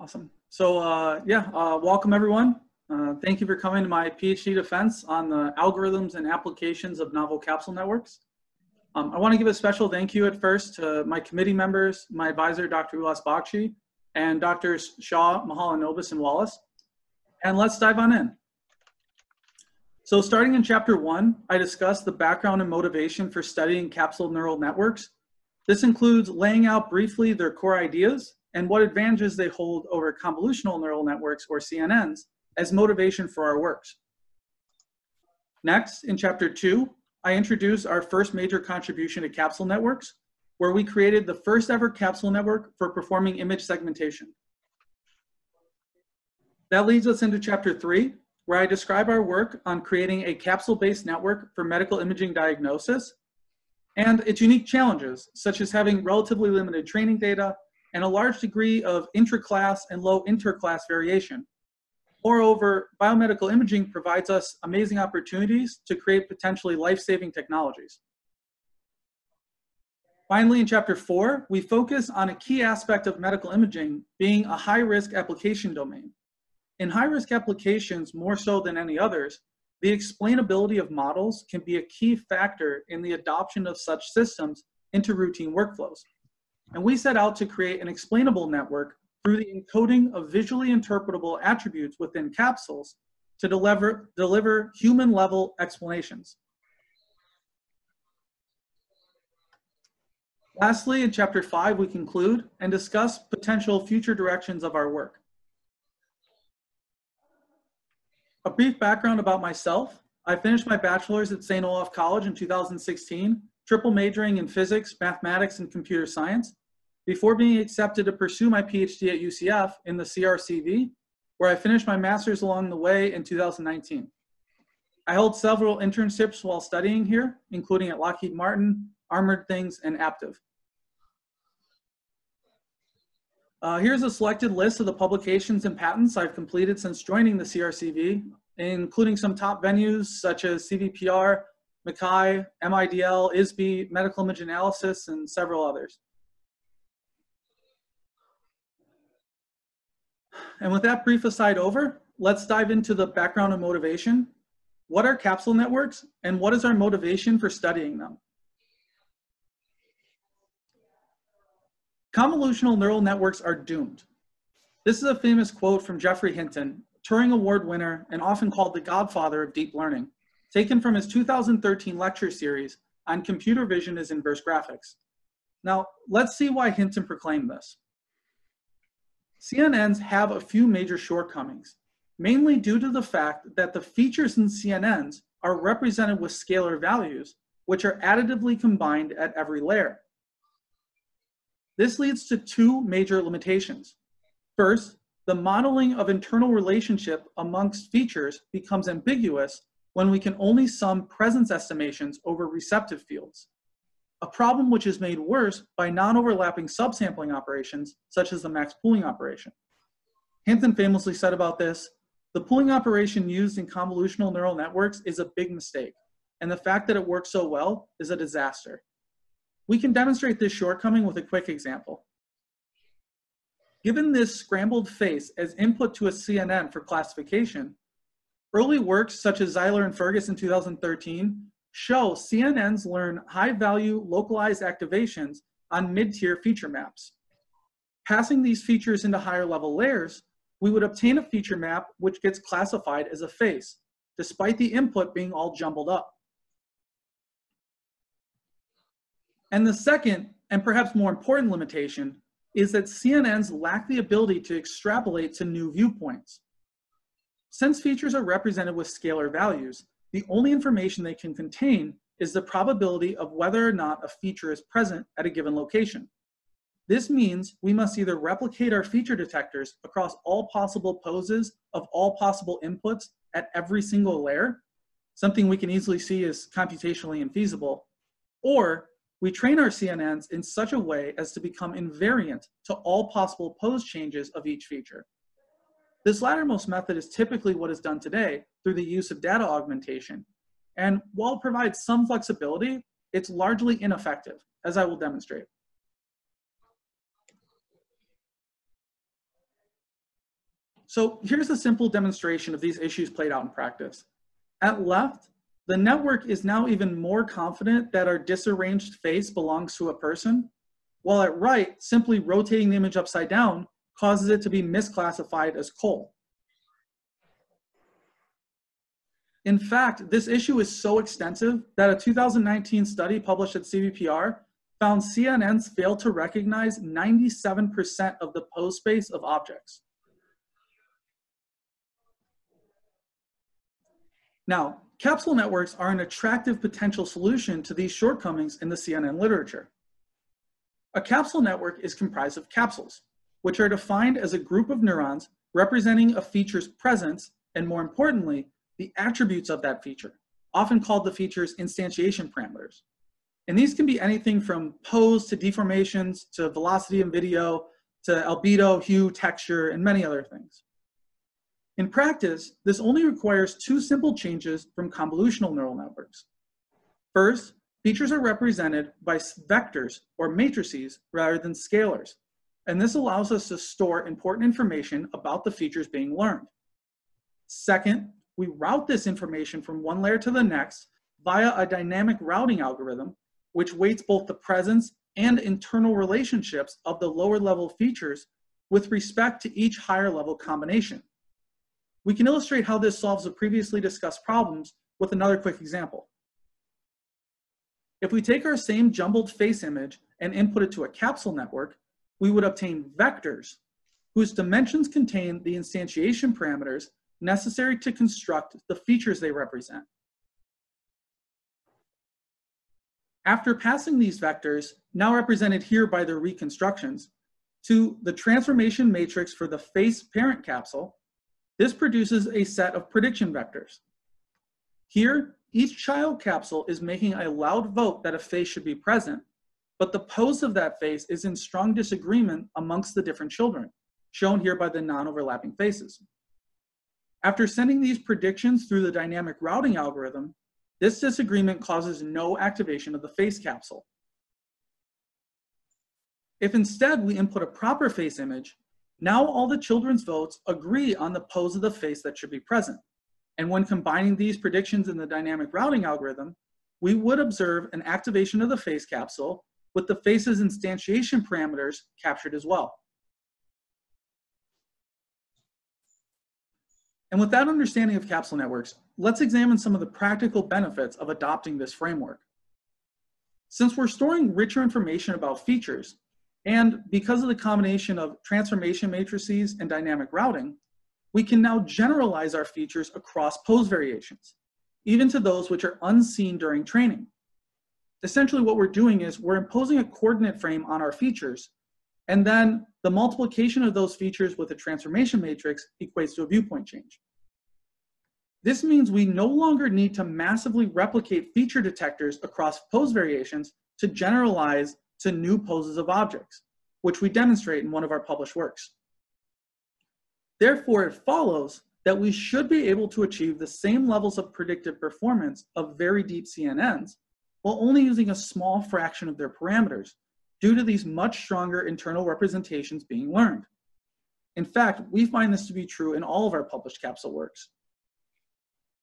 Awesome. So uh, yeah, uh, welcome everyone. Uh, thank you for coming to my PhD defense on the algorithms and applications of novel capsule networks. Um, I want to give a special thank you at first to my committee members, my advisor, Dr. Ulas Bagci, and Drs. Shah, Mahalanobis, and Wallace. And let's dive on in. So starting in chapter one, I discussed the background and motivation for studying capsule neural networks. This includes laying out briefly their core ideas and what advantages they hold over convolutional neural networks, or CNNs, as motivation for our works. Next, in chapter two, I introduce our first major contribution to capsule networks, where we created the first ever capsule network for performing image segmentation. That leads us into chapter three, where I describe our work on creating a capsule-based network for medical imaging diagnosis and its unique challenges, such as having relatively limited training data and a large degree of intra-class and low inter-class variation. Moreover, biomedical imaging provides us amazing opportunities to create potentially life-saving technologies. Finally, in chapter four, we focus on a key aspect of medical imaging being a high-risk application domain. In high-risk applications, more so than any others, the explainability of models can be a key factor in the adoption of such systems into routine workflows. And we set out to create an explainable network through the encoding of visually interpretable attributes within capsules to deliver, deliver human level explanations. Lastly, in chapter five, we conclude and discuss potential future directions of our work. A brief background about myself. I finished my bachelor's at St. Olaf College in 2016, triple majoring in physics, mathematics, and computer science before being accepted to pursue my PhD at UCF in the CRCV, where I finished my master's along the way in 2019. I held several internships while studying here, including at Lockheed Martin, Armored Things, and Aptiv. Uh, here's a selected list of the publications and patents I've completed since joining the CRCV, including some top venues such as CVPR, MICCAI, MIDL, ISBI, Medical Image Analysis, and several others. And with that brief aside over, let's dive into the background and motivation. What are capsule networks and what is our motivation for studying them? Convolutional neural networks are doomed. This is a famous quote from Geoffrey Hinton, Turing Award winner and often called the godfather of deep learning, taken from his 2013 lecture series on computer vision as inverse graphics. Now, let's see why Hinton proclaimed this. CNNs have a few major shortcomings, mainly due to the fact that the features in CNNs are represented with scalar values, which are additively combined at every layer. This leads to two major limitations. First, the modeling of internal relationship amongst features becomes ambiguous when we can only sum presence estimations over receptive fields a problem which is made worse by non-overlapping subsampling operations, such as the max pooling operation. Hinton famously said about this, the pooling operation used in convolutional neural networks is a big mistake, and the fact that it works so well is a disaster. We can demonstrate this shortcoming with a quick example. Given this scrambled face as input to a CNN for classification, early works such as Zeiler and Fergus in 2013 show CNNs learn high-value localized activations on mid-tier feature maps. Passing these features into higher level layers, we would obtain a feature map which gets classified as a face, despite the input being all jumbled up. And the second, and perhaps more important limitation, is that CNNs lack the ability to extrapolate to new viewpoints. Since features are represented with scalar values, the only information they can contain is the probability of whether or not a feature is present at a given location. This means we must either replicate our feature detectors across all possible poses of all possible inputs at every single layer, something we can easily see is computationally infeasible, or we train our CNNs in such a way as to become invariant to all possible pose changes of each feature. This lattermost method is typically what is done today through the use of data augmentation. And while it provides some flexibility, it's largely ineffective, as I will demonstrate. So here's a simple demonstration of these issues played out in practice. At left, the network is now even more confident that our disarranged face belongs to a person, while at right, simply rotating the image upside down causes it to be misclassified as coal. In fact, this issue is so extensive that a 2019 study published at CVPR found CNNs fail to recognize 97% of the pose space of objects. Now, capsule networks are an attractive potential solution to these shortcomings in the CNN literature. A capsule network is comprised of capsules, which are defined as a group of neurons representing a feature's presence and, more importantly, the attributes of that feature, often called the feature's instantiation parameters. And these can be anything from pose to deformations to velocity and video to albedo, hue, texture, and many other things. In practice, this only requires two simple changes from convolutional neural networks. First, features are represented by vectors or matrices rather than scalars, and this allows us to store important information about the features being learned. Second, we route this information from one layer to the next via a dynamic routing algorithm, which weights both the presence and internal relationships of the lower level features with respect to each higher level combination. We can illustrate how this solves the previously discussed problems with another quick example. If we take our same jumbled face image and input it to a capsule network, we would obtain vectors whose dimensions contain the instantiation parameters necessary to construct the features they represent. After passing these vectors, now represented here by their reconstructions, to the transformation matrix for the face parent capsule, this produces a set of prediction vectors. Here, each child capsule is making a loud vote that a face should be present, but the pose of that face is in strong disagreement amongst the different children, shown here by the non-overlapping faces. After sending these predictions through the dynamic routing algorithm, this disagreement causes no activation of the face capsule. If instead we input a proper face image, now all the children's votes agree on the pose of the face that should be present. And when combining these predictions in the dynamic routing algorithm, we would observe an activation of the face capsule with the face's instantiation parameters captured as well. And with that understanding of capsule networks, let's examine some of the practical benefits of adopting this framework. Since we're storing richer information about features, and because of the combination of transformation matrices and dynamic routing, we can now generalize our features across pose variations, even to those which are unseen during training. Essentially what we're doing is we're imposing a coordinate frame on our features, and then the multiplication of those features with a transformation matrix equates to a viewpoint change. This means we no longer need to massively replicate feature detectors across pose variations to generalize to new poses of objects, which we demonstrate in one of our published works. Therefore, it follows that we should be able to achieve the same levels of predictive performance of very deep CNNs while only using a small fraction of their parameters due to these much stronger internal representations being learned. In fact, we find this to be true in all of our published capsule works.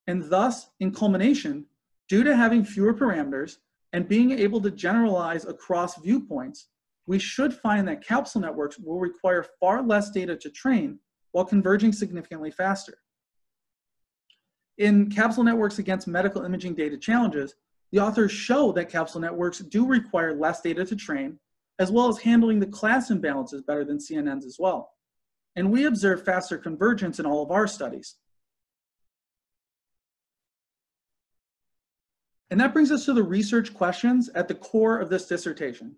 And thus, in culmination, due to having fewer parameters and being able to generalize across viewpoints, we should find that capsule networks will require far less data to train while converging significantly faster. In Capsule Networks Against Medical Imaging Data Challenges, the authors show that capsule networks do require less data to train as well as handling the class imbalances better than CNNs as well. And we observe faster convergence in all of our studies. And that brings us to the research questions at the core of this dissertation.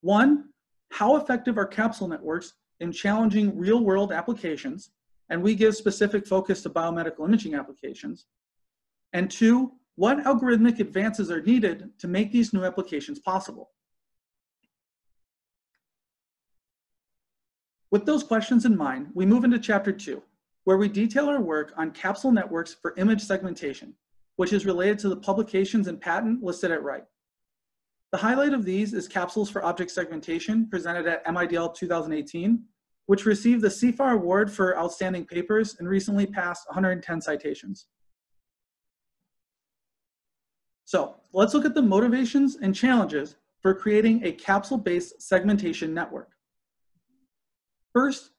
One, how effective are capsule networks in challenging real world applications? And we give specific focus to biomedical imaging applications. And two, what algorithmic advances are needed to make these new applications possible? With those questions in mind, we move into chapter two, where we detail our work on capsule networks for image segmentation, which is related to the publications and patent listed at right. The highlight of these is capsules for object segmentation presented at MIDL 2018, which received the CIFAR Award for Outstanding Papers and recently passed 110 citations. So let's look at the motivations and challenges for creating a capsule-based segmentation network. First,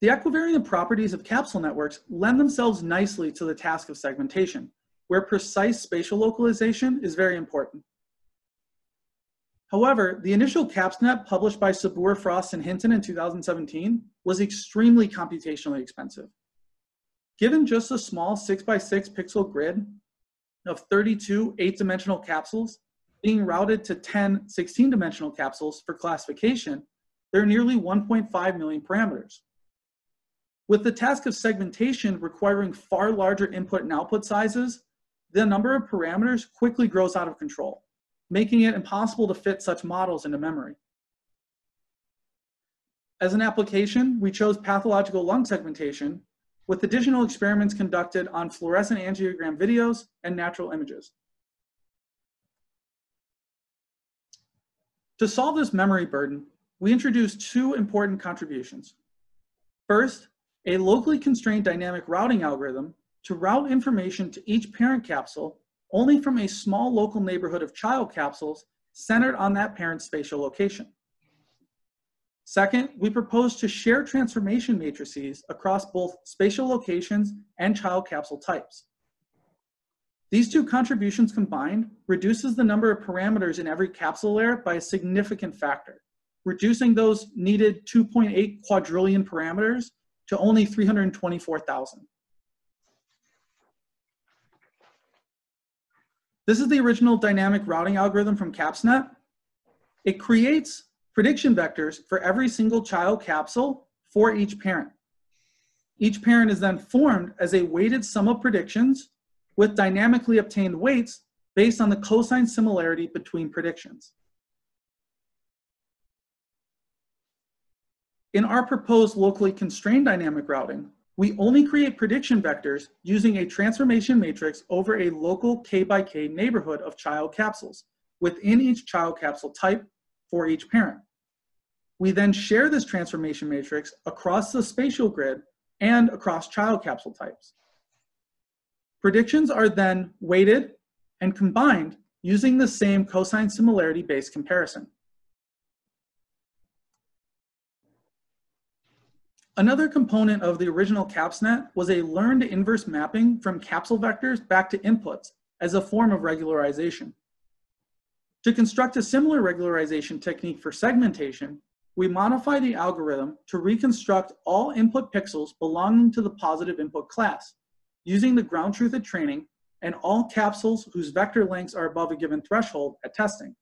the equivariant properties of capsule networks lend themselves nicely to the task of segmentation, where precise spatial localization is very important. However, the initial CapsNet published by Sabour, Frosst, and Hinton in 2017 was extremely computationally expensive. Given just a small 6x6 pixel grid of 32 eight-dimensional capsules being routed to 10 16-dimensional capsules for classification, there are nearly 1.5 million parameters. With the task of segmentation requiring far larger input and output sizes, the number of parameters quickly grows out of control making it impossible to fit such models into memory. As an application, we chose pathological lung segmentation with additional experiments conducted on fluorescent angiogram videos and natural images. To solve this memory burden, we introduced two important contributions. First, a locally constrained dynamic routing algorithm to route information to each parent capsule only from a small local neighborhood of child capsules centered on that parent's spatial location. Second, we propose to share transformation matrices across both spatial locations and child capsule types. These two contributions combined reduces the number of parameters in every capsule layer by a significant factor, reducing those needed 2.8 quadrillion parameters to only 324,000. This is the original dynamic routing algorithm from CapsNet. It creates prediction vectors for every single child capsule for each parent. Each parent is then formed as a weighted sum of predictions with dynamically obtained weights based on the cosine similarity between predictions. In our proposed locally constrained dynamic routing, we only create prediction vectors using a transformation matrix over a local k by k neighborhood of child capsules within each child capsule type for each parent. We then share this transformation matrix across the spatial grid and across child capsule types. Predictions are then weighted and combined using the same cosine similarity based comparison. Another component of the original CapsNet was a learned inverse mapping from capsule vectors back to inputs as a form of regularization. To construct a similar regularization technique for segmentation, we modify the algorithm to reconstruct all input pixels belonging to the positive input class, using the ground truth at training and all capsules whose vector lengths are above a given threshold at testing.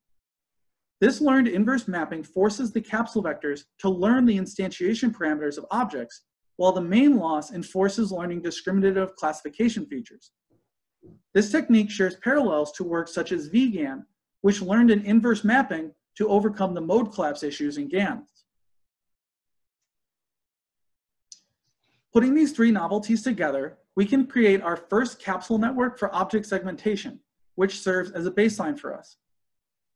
This learned inverse mapping forces the capsule vectors to learn the instantiation parameters of objects, while the main loss enforces learning discriminative classification features. This technique shares parallels to work such as VEEGAN, which learned an inverse mapping to overcome the mode collapse issues in GANs. Putting these three novelties together, we can create our first capsule network for object segmentation, which serves as a baseline for us.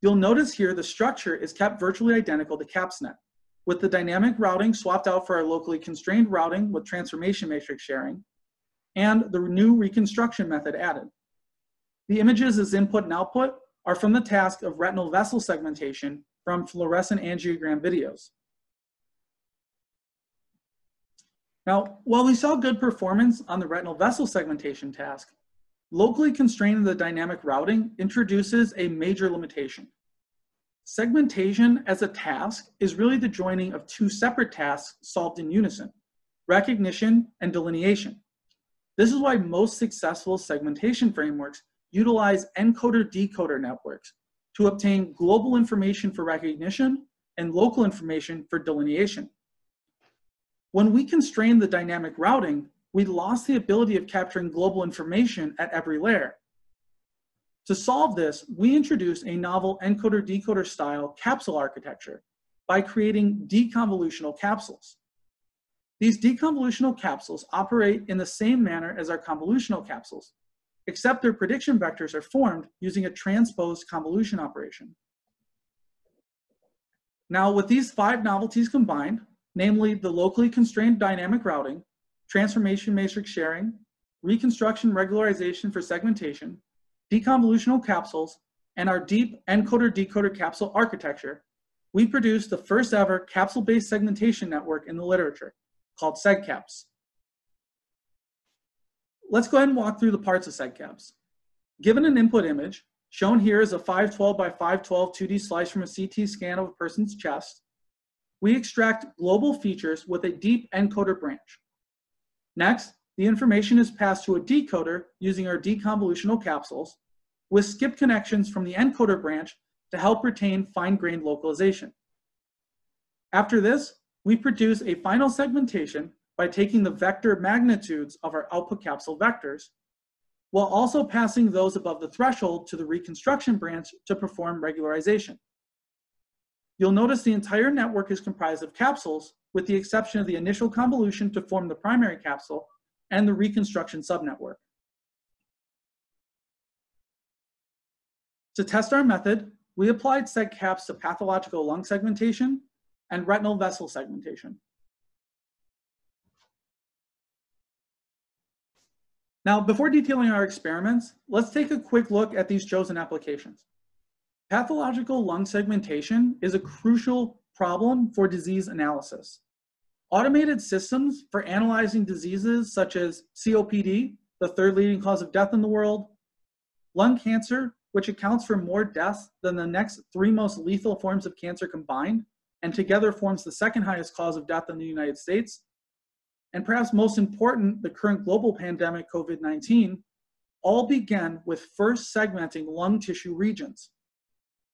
You'll notice here the structure is kept virtually identical to CapsNet, with the dynamic routing swapped out for our locally constrained routing with transformation matrix sharing, and the new reconstruction method added. The images as input and output are from the task of retinal vessel segmentation from fluorescent angiogram videos. Now, while we saw good performance on the retinal vessel segmentation task, Locally constraining the dynamic routing introduces a major limitation. Segmentation as a task is really the joining of two separate tasks solved in unison, recognition and delineation. This is why most successful segmentation frameworks utilize encoder-decoder networks to obtain global information for recognition and local information for delineation. When we constrain the dynamic routing, we lost the ability of capturing global information at every layer. To solve this, we introduced a novel encoder-decoder style capsule architecture by creating deconvolutional capsules. These deconvolutional capsules operate in the same manner as our convolutional capsules, except their prediction vectors are formed using a transposed convolution operation. Now, with these five novelties combined, namely the locally constrained dynamic routing, transformation matrix sharing, reconstruction regularization for segmentation, deconvolutional capsules, and our deep encoder-decoder capsule architecture, we produced the first ever capsule-based segmentation network in the literature, called SegCaps. Let's go ahead and walk through the parts of SegCaps. Given an input image, shown here is a 512 by 512 2D slice from a CT scan of a person's chest, we extract global features with a deep encoder branch. Next, the information is passed to a decoder using our deconvolutional capsules with skip connections from the encoder branch to help retain fine-grained localization. After this, we produce a final segmentation by taking the vector magnitudes of our output capsule vectors, while also passing those above the threshold to the reconstruction branch to perform regularization. You'll notice the entire network is comprised of capsules, with the exception of the initial convolution to form the primary capsule and the reconstruction subnetwork. To test our method, we applied SegCaps to pathological lung segmentation and retinal vessel segmentation. Now, before detailing our experiments, let's take a quick look at these chosen applications. Pathological lung segmentation is a crucial problem for disease analysis. Automated systems for analyzing diseases such as COPD, the third leading cause of death in the world, lung cancer, which accounts for more deaths than the next three most lethal forms of cancer combined, and together forms the second highest cause of death in the United States. And perhaps most important, the current global pandemic, COVID 19, all began with first segmenting lung tissue regions.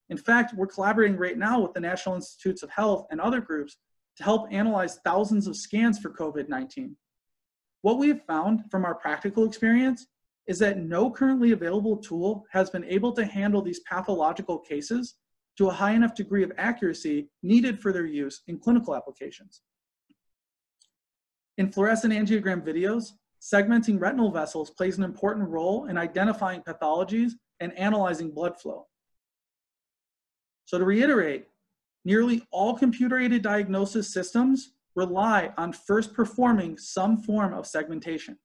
In fact, we're collaborating right now with the National Institutes of Health and other groups to help analyze thousands of scans for COVID 19. What we have found from our practical experience is that no currently available tool has been able to handle these pathological cases to a high enough degree of accuracy needed for their use in clinical applications. In fluorescent angiogram videos, segmenting retinal vessels plays an important role in identifying pathologies and analyzing blood flow. So to reiterate, nearly all computer-aided diagnosis systems rely on first performing some form of segmentation.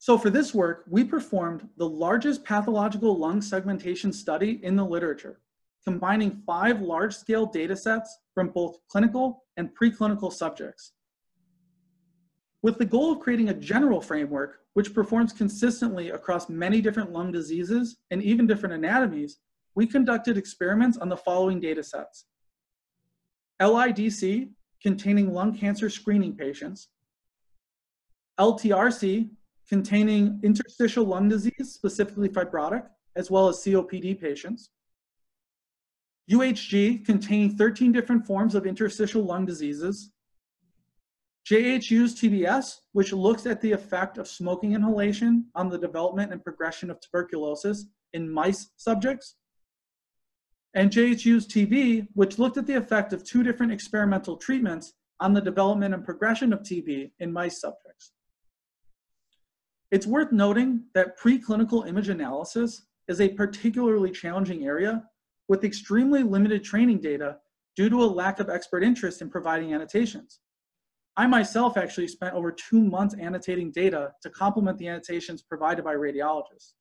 So for this work, we performed the largest pathological lung segmentation study in the literature, combining five large-scale data sets from both clinical and preclinical subjects. With the goal of creating a general framework which performs consistently across many different lung diseases and even different anatomies, we conducted experiments on the following data sets. LIDC, containing lung cancer screening patients, LTRC, containing interstitial lung disease, specifically fibrotic, as well as COPD patients. UHG containing 13 different forms of interstitial lung diseases. JHU's TBS, which looks at the effect of smoking inhalation on the development and progression of tuberculosis in mice subjects. And JHU's TB, which looked at the effect of two different experimental treatments on the development and progression of TB in mice subjects. It's worth noting that preclinical image analysis is a particularly challenging area with extremely limited training data due to a lack of expert interest in providing annotations. I myself actually spent over two months annotating data to complement the annotations provided by radiologists.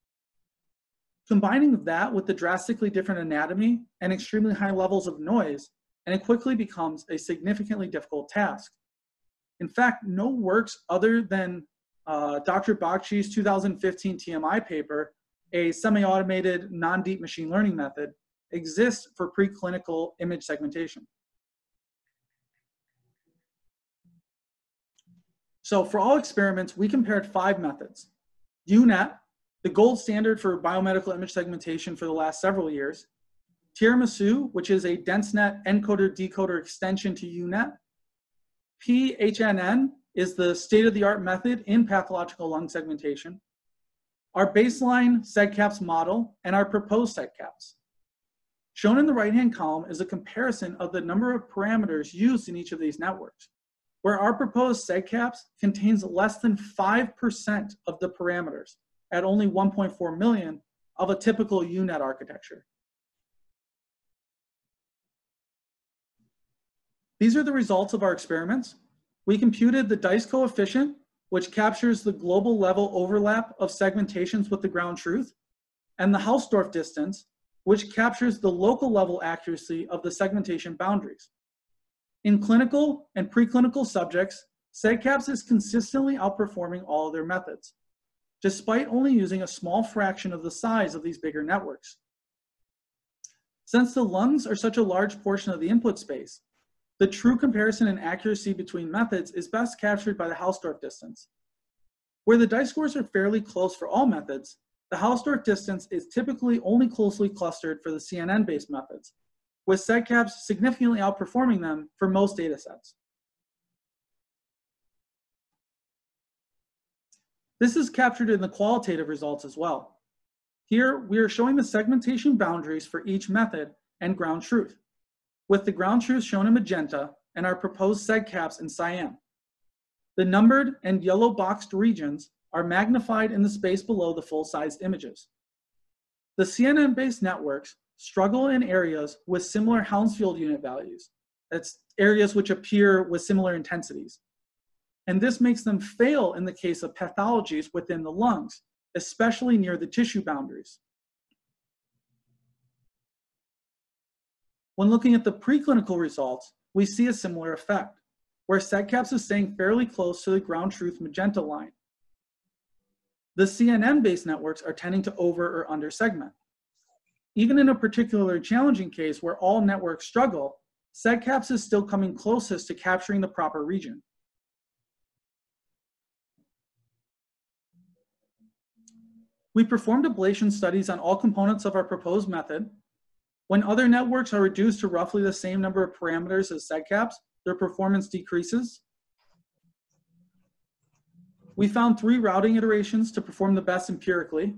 Combining that with the drastically different anatomy and extremely high levels of noise, and it quickly becomes a significantly difficult task. In fact, no works other than uh, Dr. Bagci's 2015 TMI paper, a semi-automated non-deep machine learning method, exists for preclinical image segmentation. So for all experiments, we compared five methods. UNet, the gold standard for biomedical image segmentation for the last several years. Tiramisu, which is a DenseNet encoder decoder extension to UNet. PHNN, is the state-of-the-art method in pathological lung segmentation, our baseline SegCaps model, and our proposed SegCaps. Shown in the right-hand column is a comparison of the number of parameters used in each of these networks, where our proposed SegCaps contains less than 5% of the parameters at only 1.4 million of a typical UNet architecture. These are the results of our experiments. We computed the dice coefficient, which captures the global level overlap of segmentations with the ground truth, and the Hausdorff distance, which captures the local level accuracy of the segmentation boundaries. In clinical and preclinical subjects, SegCaps is consistently outperforming all other methods, despite only using a small fraction of the size of these bigger networks. Since the lungs are such a large portion of the input space, the true comparison and accuracy between methods is best captured by the Hausdorff distance. Where the dice scores are fairly close for all methods, the Hausdorff distance is typically only closely clustered for the CNN-based methods, with SegCaps significantly outperforming them for most datasets. This is captured in the qualitative results as well. Here, we are showing the segmentation boundaries for each method and ground truth with the ground truth shown in magenta and our proposed segcaps in cyan. The numbered and yellow boxed regions are magnified in the space below the full-sized images. The CNN-based networks struggle in areas with similar Hounsfield unit values. That's areas which appear with similar intensities. And this makes them fail in the case of pathologies within the lungs, especially near the tissue boundaries. When looking at the preclinical results, we see a similar effect, where SegCaps is staying fairly close to the ground truth magenta line. The CNN-based networks are tending to over or under segment. Even in a particularly challenging case where all networks struggle, SegCaps is still coming closest to capturing the proper region. We performed ablation studies on all components of our proposed method when other networks are reduced to roughly the same number of parameters as SegCaps, their performance decreases. We found three routing iterations to perform the best empirically.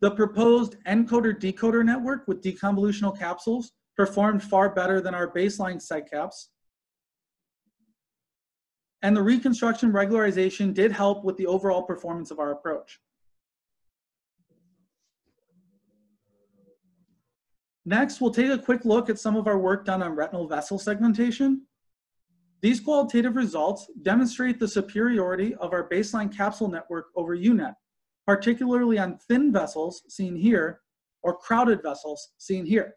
The proposed encoder-decoder network with deconvolutional capsules performed far better than our baseline SegCaps. And the reconstruction regularization did help with the overall performance of our approach. Next, we'll take a quick look at some of our work done on retinal vessel segmentation. These qualitative results demonstrate the superiority of our baseline capsule network over UNET, particularly on thin vessels, seen here, or crowded vessels, seen here.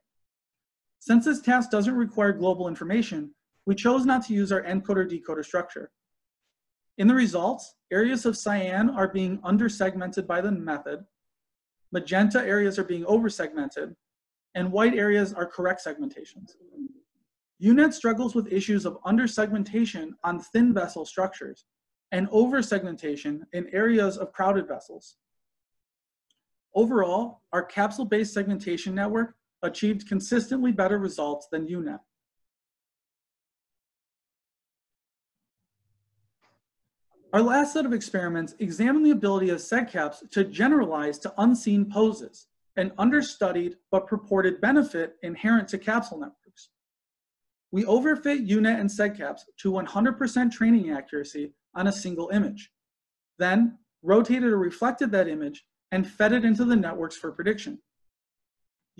Since this task doesn't require global information, we chose not to use our encoder-decoder structure. In the results, areas of cyan are being undersegmented by the method, magenta areas are being oversegmented, and white areas are correct segmentations. UNET struggles with issues of undersegmentation on thin vessel structures and oversegmentation in areas of crowded vessels. Overall, our capsule-based segmentation network achieved consistently better results than UNET. Our last set of experiments examined the ability of SegCaps to generalize to unseen poses an understudied but purported benefit inherent to capsule networks. We overfit UNET and SegCaps to 100% training accuracy on a single image, then rotated or reflected that image and fed it into the networks for prediction.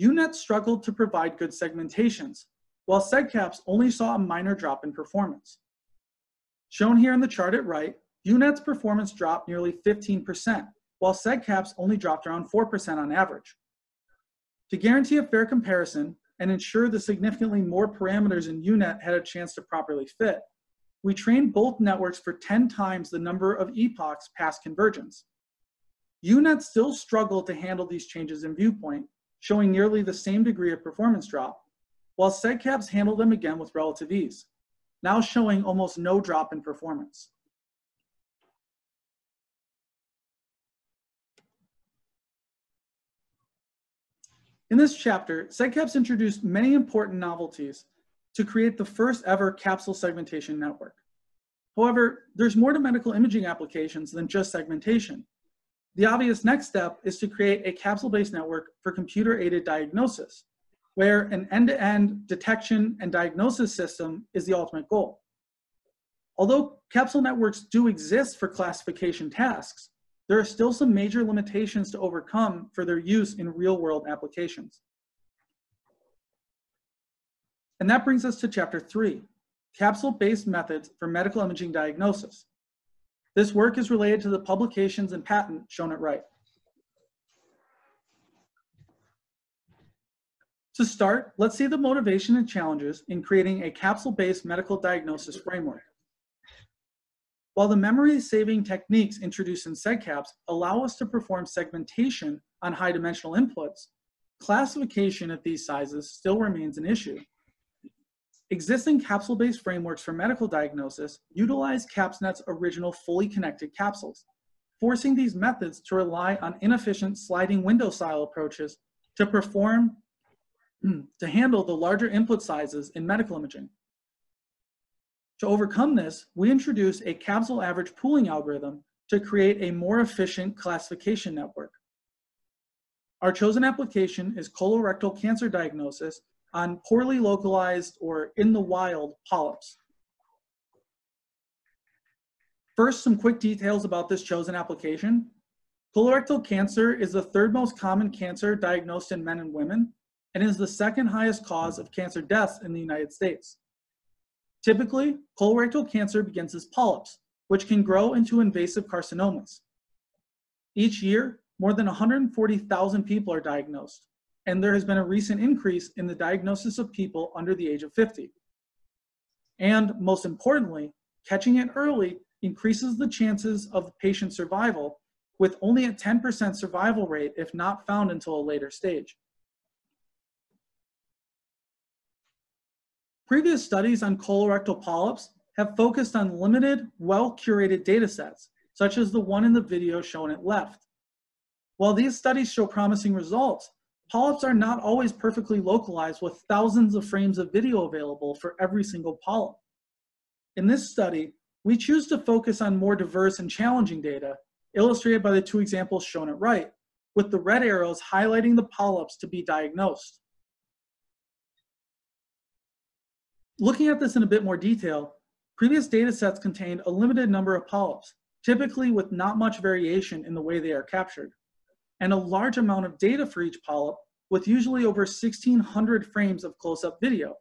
UNET struggled to provide good segmentations, while SegCaps only saw a minor drop in performance. Shown here in the chart at right, UNET's performance dropped nearly 15%, while SegCaps only dropped around 4% on average. To guarantee a fair comparison and ensure the significantly more parameters in UNET had a chance to properly fit, we trained both networks for 10 times the number of epochs past convergence. UNET still struggled to handle these changes in viewpoint, showing nearly the same degree of performance drop, while SegCaps handled them again with relative ease, now showing almost no drop in performance. In this chapter, SegCaps introduced many important novelties to create the first ever capsule segmentation network. However, there's more to medical imaging applications than just segmentation. The obvious next step is to create a capsule-based network for computer-aided diagnosis, where an end-to-end -end detection and diagnosis system is the ultimate goal. Although capsule networks do exist for classification tasks, there are still some major limitations to overcome for their use in real world applications. And that brings us to chapter three, capsule-based methods for medical imaging diagnosis. This work is related to the publications and patent shown at right. To start, let's see the motivation and challenges in creating a capsule-based medical diagnosis framework. While the memory-saving techniques introduced in SegCaps allow us to perform segmentation on high-dimensional inputs, classification at these sizes still remains an issue. Existing capsule-based frameworks for medical diagnosis utilize CapsNet's original fully connected capsules, forcing these methods to rely on inefficient sliding window style approaches to perform to handle the larger input sizes in medical imaging. To overcome this, we introduce a capsule average pooling algorithm to create a more efficient classification network. Our chosen application is colorectal cancer diagnosis on poorly localized or in the wild polyps. First, some quick details about this chosen application. Colorectal cancer is the third most common cancer diagnosed in men and women and is the second highest cause of cancer deaths in the United States. Typically, colorectal cancer begins as polyps, which can grow into invasive carcinomas. Each year, more than 140,000 people are diagnosed, and there has been a recent increase in the diagnosis of people under the age of 50. And most importantly, catching it early increases the chances of patient survival with only a 10% survival rate if not found until a later stage. Previous studies on colorectal polyps have focused on limited, well-curated data sets, such as the one in the video shown at left. While these studies show promising results, polyps are not always perfectly localized with thousands of frames of video available for every single polyp. In this study, we choose to focus on more diverse and challenging data, illustrated by the two examples shown at right, with the red arrows highlighting the polyps to be diagnosed. Looking at this in a bit more detail, previous data sets contained a limited number of polyps, typically with not much variation in the way they are captured, and a large amount of data for each polyp with usually over 1600 frames of close-up video,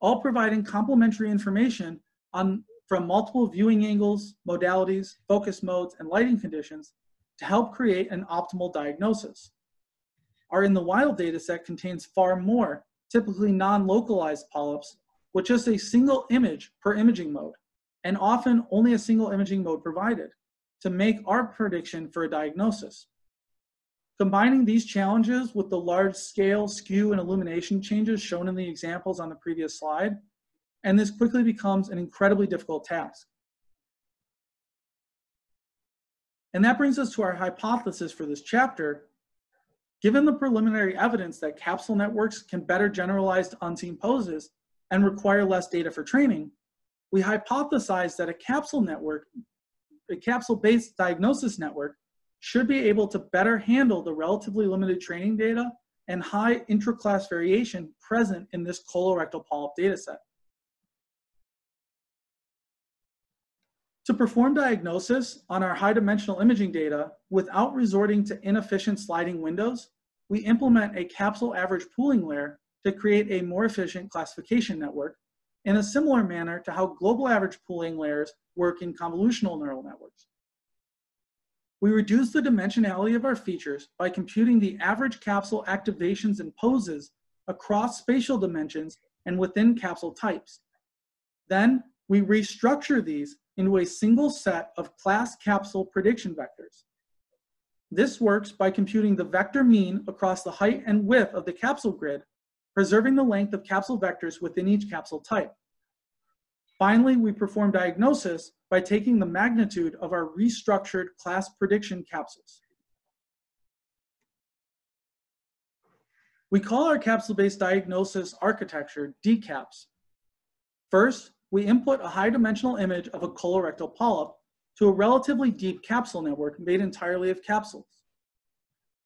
all providing complementary information on, from multiple viewing angles, modalities, focus modes, and lighting conditions to help create an optimal diagnosis. Our in the wild dataset contains far more, typically non-localized polyps with just a single image per imaging mode, and often only a single imaging mode provided to make our prediction for a diagnosis. Combining these challenges with the large scale skew and illumination changes shown in the examples on the previous slide, and this quickly becomes an incredibly difficult task. And that brings us to our hypothesis for this chapter. Given the preliminary evidence that capsule networks can better generalize to unseen poses, and require less data for training, we hypothesized that a capsule network, a capsule-based diagnosis network, should be able to better handle the relatively limited training data and high intra-class variation present in this colorectal polyp dataset. To perform diagnosis on our high dimensional imaging data without resorting to inefficient sliding windows, we implement a capsule average pooling layer to create a more efficient classification network in a similar manner to how global average pooling layers work in convolutional neural networks. We reduce the dimensionality of our features by computing the average capsule activations and poses across spatial dimensions and within capsule types. Then we restructure these into a single set of class capsule prediction vectors. This works by computing the vector mean across the height and width of the capsule grid preserving the length of capsule vectors within each capsule type. Finally, we perform diagnosis by taking the magnitude of our restructured class prediction capsules. We call our capsule-based diagnosis architecture D-Caps. First, we input a high-dimensional image of a colorectal polyp to a relatively deep capsule network made entirely of capsules.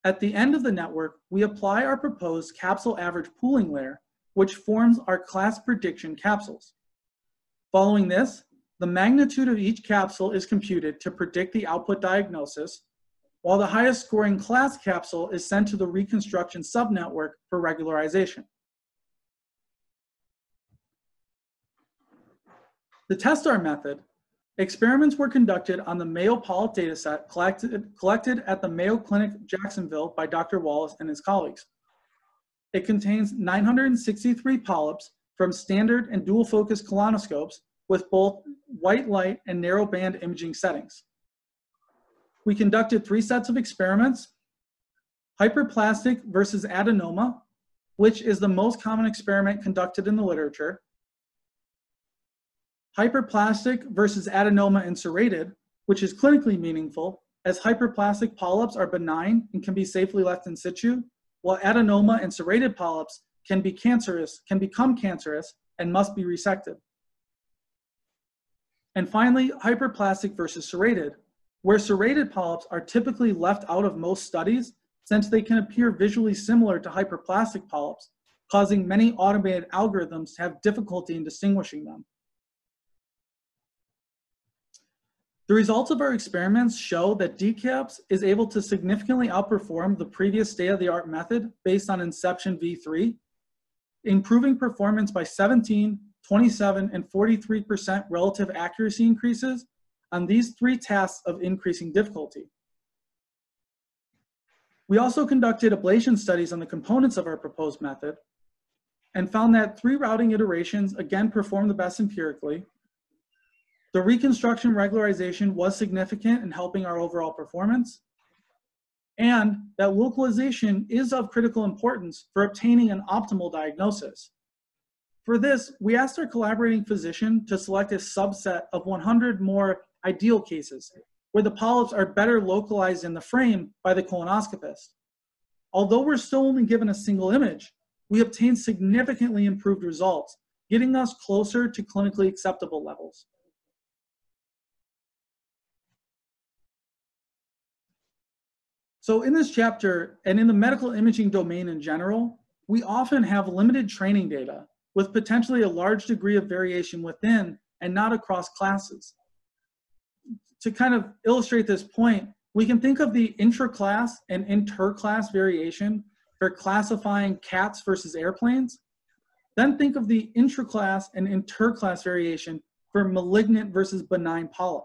At the end of the network, we apply our proposed capsule average pooling layer, which forms our class prediction capsules. Following this, the magnitude of each capsule is computed to predict the output diagnosis, while the highest scoring class capsule is sent to the reconstruction subnetwork for regularization. To test our method, experiments were conducted on the Mayo polyp dataset collected, collected at the Mayo Clinic Jacksonville by Dr. Wallace and his colleagues. It contains 963 polyps from standard and dual focus colonoscopes with both white light and narrow band imaging settings. We conducted three sets of experiments, hyperplastic versus adenoma, which is the most common experiment conducted in the literature, hyperplastic versus adenoma and serrated, which is clinically meaningful, as hyperplastic polyps are benign and can be safely left in situ, while adenoma and serrated polyps can be cancerous, can become cancerous and must be resected. And finally, hyperplastic versus serrated, where serrated polyps are typically left out of most studies since they can appear visually similar to hyperplastic polyps, causing many automated algorithms to have difficulty in distinguishing them. The results of our experiments show that D-Caps is able to significantly outperform the previous state-of-the-art method based on Inception v3, improving performance by 17, 27, and 43% relative accuracy increases on these three tasks of increasing difficulty. We also conducted ablation studies on the components of our proposed method and found that three routing iterations again performed the best empirically, the reconstruction regularization was significant in helping our overall performance, and that localization is of critical importance for obtaining an optimal diagnosis. For this, we asked our collaborating physician to select a subset of 100 more ideal cases, where the polyps are better localized in the frame by the colonoscopist. Although we're still only given a single image, we obtained significantly improved results, getting us closer to clinically acceptable levels. So in this chapter, and in the medical imaging domain in general, we often have limited training data with potentially a large degree of variation within and not across classes. To kind of illustrate this point, we can think of the intra-class and inter-class variation for classifying cats versus airplanes. Then think of the intra-class and inter-class variation for malignant versus benign polyp.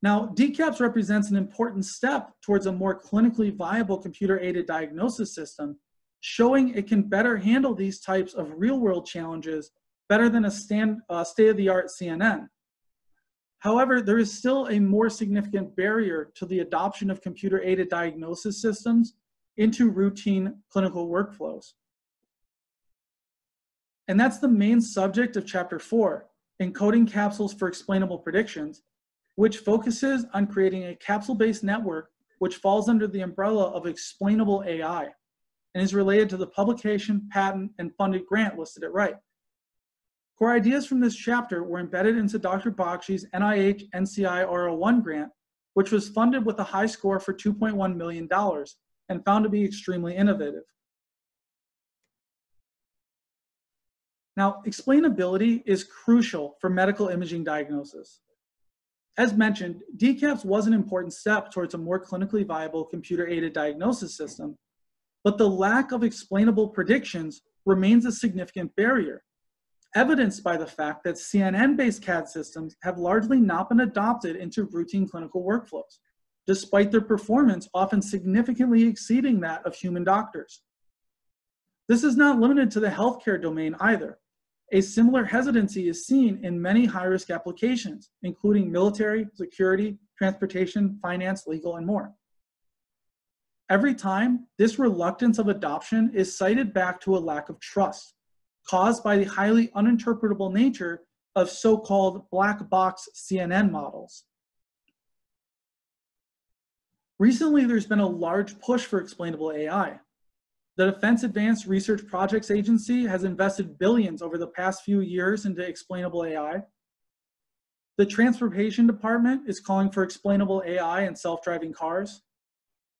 Now, D-Caps represents an important step towards a more clinically viable computer-aided diagnosis system, showing it can better handle these types of real-world challenges better than a uh, state-of-the-art CNN. However, there is still a more significant barrier to the adoption of computer-aided diagnosis systems into routine clinical workflows. And that's the main subject of chapter four, encoding capsules for explainable predictions, which focuses on creating a capsule-based network which falls under the umbrella of explainable AI and is related to the publication, patent, and funded grant listed at right. Core ideas from this chapter were embedded into Dr. Bagci's NIH NCI R01 grant, which was funded with a high score for $2.1 million and found to be extremely innovative. Now, explainability is crucial for medical imaging diagnosis. As mentioned, D-Caps was an important step towards a more clinically viable computer-aided diagnosis system, but the lack of explainable predictions remains a significant barrier, evidenced by the fact that CNN-based CAD systems have largely not been adopted into routine clinical workflows, despite their performance often significantly exceeding that of human doctors. This is not limited to the healthcare domain either. A similar hesitancy is seen in many high-risk applications, including military, security, transportation, finance, legal, and more. Every time, this reluctance of adoption is cited back to a lack of trust, caused by the highly uninterpretable nature of so-called black box CNN models. Recently, there's been a large push for explainable AI, the Defense Advanced Research Projects Agency has invested billions over the past few years into explainable AI. The Transportation Department is calling for explainable AI in self-driving cars.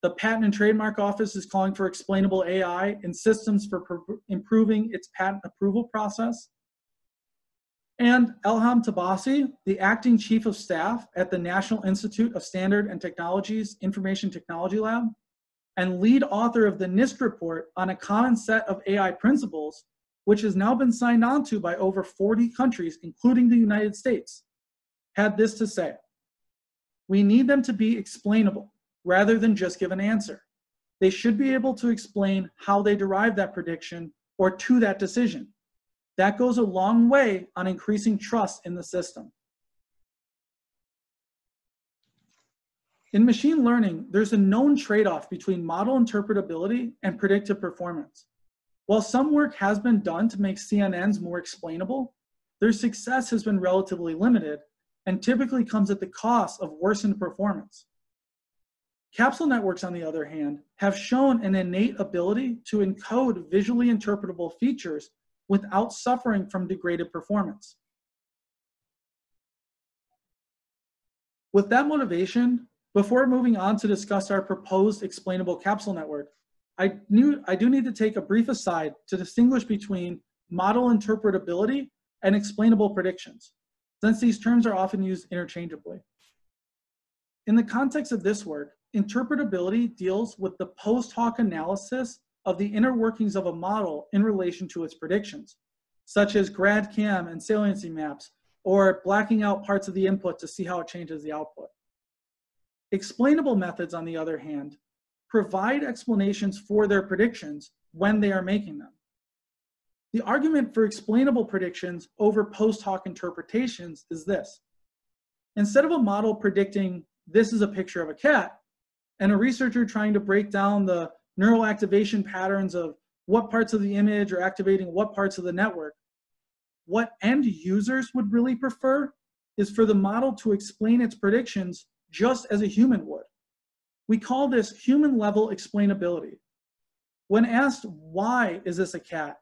The Patent and Trademark Office is calling for explainable AI in systems for improving its patent approval process. And Elham Tabasi, the acting chief of staff at the National Institute of Standard and Technologies Information Technology Lab, and lead author of the NIST report on a common set of AI principles, which has now been signed on to by over 40 countries, including the United States, had this to say. We need them to be explainable rather than just give an answer. They should be able to explain how they derived that prediction or to that decision. That goes a long way on increasing trust in the system. In machine learning, there's a known trade-off between model interpretability and predictive performance. While some work has been done to make CNNs more explainable, their success has been relatively limited and typically comes at the cost of worsened performance. Capsule networks, on the other hand, have shown an innate ability to encode visually interpretable features without suffering from degraded performance. With that motivation, before moving on to discuss our proposed explainable capsule network, I, knew, I do need to take a brief aside to distinguish between model interpretability and explainable predictions, since these terms are often used interchangeably. In the context of this work, interpretability deals with the post hoc analysis of the inner workings of a model in relation to its predictions, such as grad cam and saliency maps, or blacking out parts of the input to see how it changes the output. Explainable methods, on the other hand, provide explanations for their predictions when they are making them. The argument for explainable predictions over post hoc interpretations is this. Instead of a model predicting this is a picture of a cat, and a researcher trying to break down the neural activation patterns of what parts of the image are activating what parts of the network. What end users would really prefer is for the model to explain its predictions just as a human would. We call this human level explainability. When asked, why is this a cat?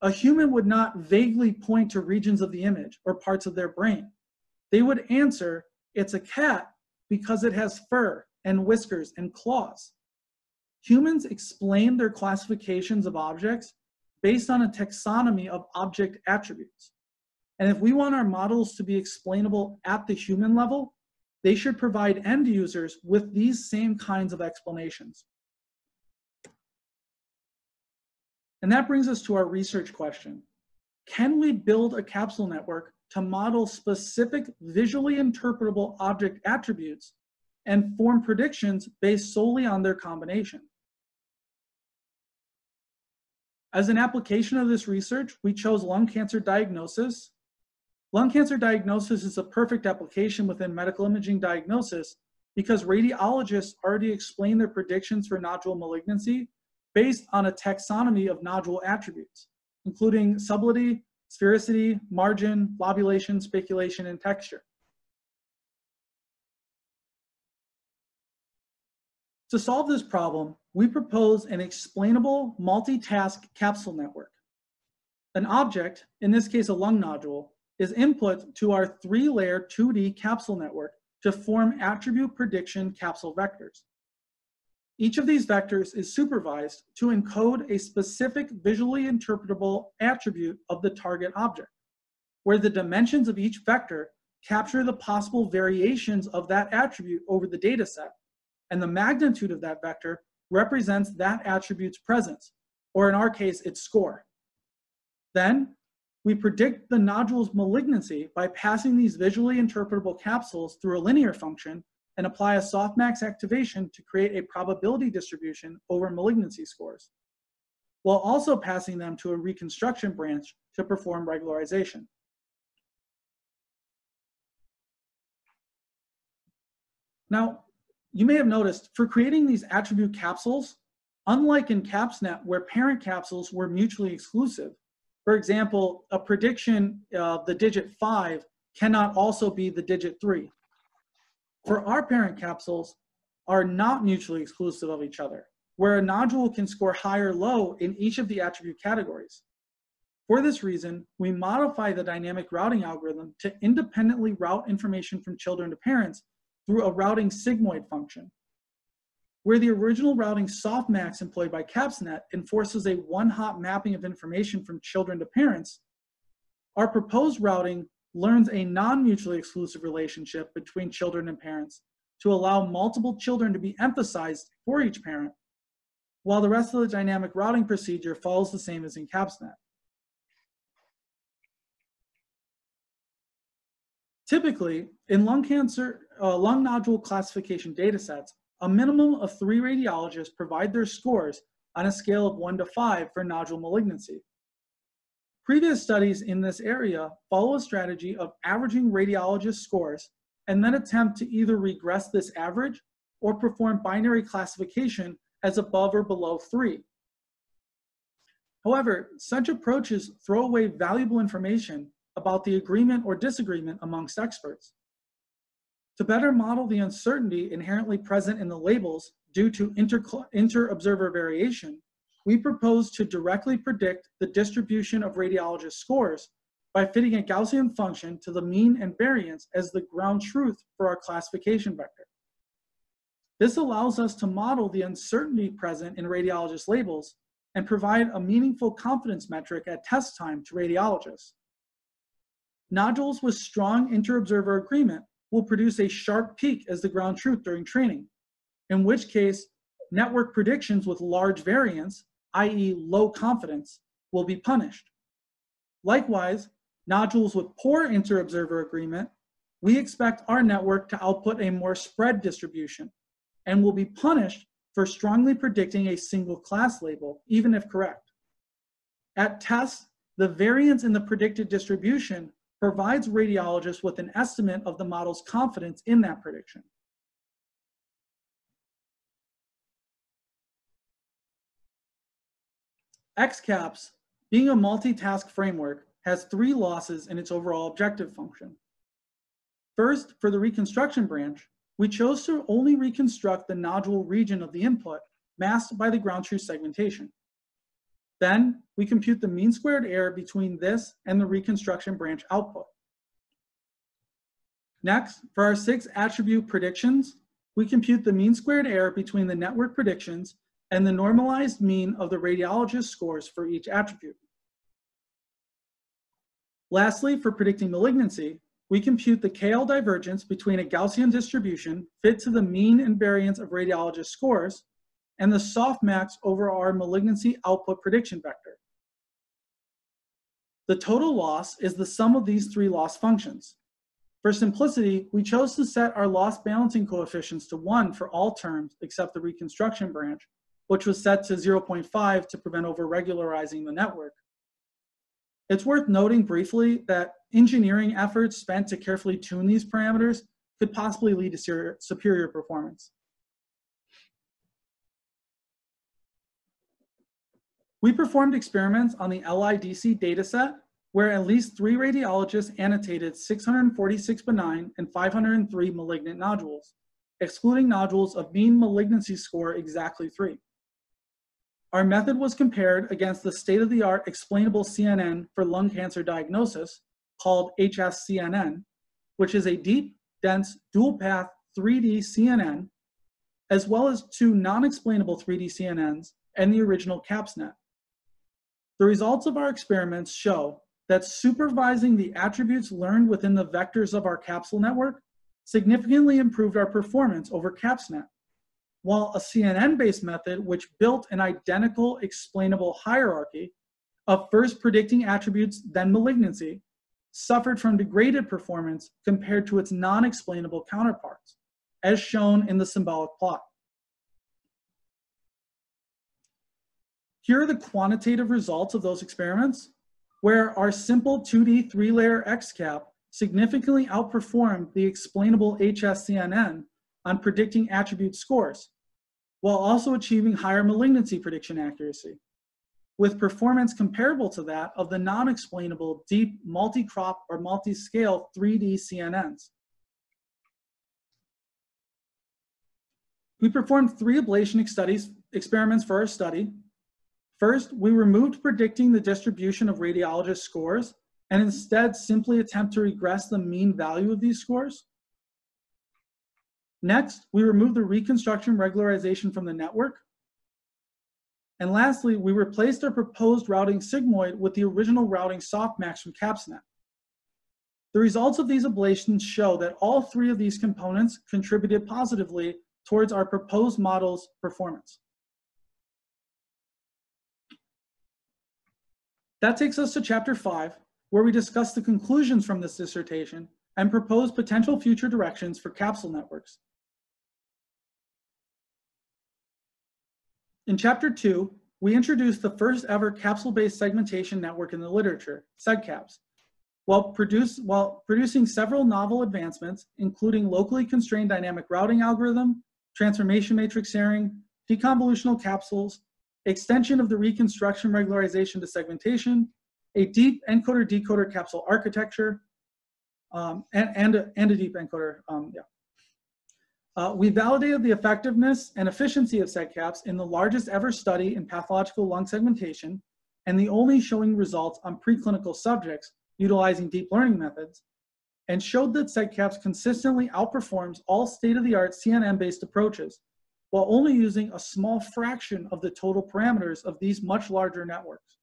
A human would not vaguely point to regions of the image or parts of their brain. They would answer, it's a cat because it has fur and whiskers and claws. Humans explain their classifications of objects based on a taxonomy of object attributes. And if we want our models to be explainable at the human level, they should provide end users with these same kinds of explanations. And that brings us to our research question. Can we build a capsule network to model specific visually interpretable object attributes and form predictions based solely on their combination. As an application of this research, we chose lung cancer diagnosis. Lung cancer diagnosis is a perfect application within medical imaging diagnosis because radiologists already explain their predictions for nodule malignancy based on a taxonomy of nodule attributes, including subtlety, sphericity, margin, lobulation, spiculation, and texture. To solve this problem, we propose an explainable multitask capsule network. An object, in this case a lung nodule, is input to our three-layer 2D capsule network to form attribute prediction capsule vectors. Each of these vectors is supervised to encode a specific visually interpretable attribute of the target object, where the dimensions of each vector capture the possible variations of that attribute over the dataset and the magnitude of that vector represents that attribute's presence, or in our case, its score. Then, we predict the nodule's malignancy by passing these visually interpretable capsules through a linear function and apply a softmax activation to create a probability distribution over malignancy scores, while also passing them to a reconstruction branch to perform regularization. Now, you may have noticed for creating these attribute capsules, unlike in CapsNet where parent capsules were mutually exclusive, for example, a prediction of the digit five cannot also be the digit three. For our parent capsules are not mutually exclusive of each other, where a nodule can score high or low in each of the attribute categories. For this reason, we modify the dynamic routing algorithm to independently route information from children to parents through a routing sigmoid function. Where the original routing softmax employed by CapsNet enforces a one-hop mapping of information from children to parents, our proposed routing learns a non-mutually exclusive relationship between children and parents to allow multiple children to be emphasized for each parent, while the rest of the dynamic routing procedure follows the same as in CapsNet. Typically, in lung cancer, uh, lung nodule classification datasets, a minimum of three radiologists provide their scores on a scale of one to five for nodule malignancy. Previous studies in this area follow a strategy of averaging radiologist scores and then attempt to either regress this average or perform binary classification as above or below three. However, such approaches throw away valuable information about the agreement or disagreement amongst experts. To better model the uncertainty inherently present in the labels due to inter-observer variation, we propose to directly predict the distribution of radiologist scores by fitting a Gaussian function to the mean and variance as the ground truth for our classification vector. This allows us to model the uncertainty present in radiologist labels and provide a meaningful confidence metric at test time to radiologists. Nodules with strong inter-observer agreement will produce a sharp peak as the ground truth during training, in which case network predictions with large variance, i.e. low confidence, will be punished. Likewise, nodules with poor inter-observer agreement, we expect our network to output a more spread distribution and will be punished for strongly predicting a single class label, even if correct. At test, the variance in the predicted distribution provides radiologists with an estimate of the model's confidence in that prediction. X-Caps, being a multitask framework, has three losses in its overall objective function. First, for the reconstruction branch, we chose to only reconstruct the nodule region of the input masked by the ground truth segmentation. Then we compute the mean squared error between this and the reconstruction branch output. Next, for our six attribute predictions, we compute the mean squared error between the network predictions and the normalized mean of the radiologist scores for each attribute. Lastly, for predicting malignancy, we compute the KL divergence between a Gaussian distribution fit to the mean and variance of radiologist scores and the softmax over our malignancy output prediction vector. The total loss is the sum of these three loss functions. For simplicity, we chose to set our loss balancing coefficients to one for all terms except the reconstruction branch, which was set to 0.5 to prevent over-regularizing the network. It's worth noting briefly that engineering efforts spent to carefully tune these parameters could possibly lead to superior performance. We performed experiments on the LIDC dataset where at least three radiologists annotated 646 benign and 503 malignant nodules, excluding nodules of mean malignancy score exactly three. Our method was compared against the state-of-the-art explainable CNN for lung cancer diagnosis, called HSCNN, which is a deep, dense, dual-path 3D CNN, as well as two non-explainable 3D CNNs and the original CapsNet. The results of our experiments show that supervising the attributes learned within the vectors of our capsule network significantly improved our performance over CapsNet while a CNN-based method which built an identical explainable hierarchy of first predicting attributes, then malignancy, suffered from degraded performance compared to its non-explainable counterparts, as shown in the symbolic plot. Here are the quantitative results of those experiments, where our simple 2D three-layer X-Cap significantly outperformed the explainable HSCNN on predicting attribute scores, while also achieving higher malignancy prediction accuracy, with performance comparable to that of the non-explainable deep multi-crop or multi-scale 3D CNNs. We performed three ablation studies, experiments for our study. First, we removed predicting the distribution of radiologist scores and instead simply attempt to regress the mean value of these scores. Next, we remove the reconstruction regularization from the network. And lastly, we replaced our proposed routing sigmoid with the original routing softmax from CapsNet. The results of these ablations show that all three of these components contributed positively towards our proposed model's performance. That takes us to chapter five, where we discuss the conclusions from this dissertation and propose potential future directions for capsule networks. In chapter two, we introduced the first ever capsule-based segmentation network in the literature, SegCaps, while, produce, while producing several novel advancements, including locally constrained dynamic routing algorithm, transformation matrix sharing, deconvolutional capsules, extension of the reconstruction regularization to segmentation, a deep encoder-decoder capsule architecture, um, and, and, a, and a deep encoder, um, yeah. Uh, we validated the effectiveness and efficiency of SegCaps in the largest ever study in pathological lung segmentation and the only showing results on preclinical subjects utilizing deep learning methods, and showed that SegCaps consistently outperforms all state-of-the-art CNN-based approaches, while only using a small fraction of the total parameters of these much larger networks.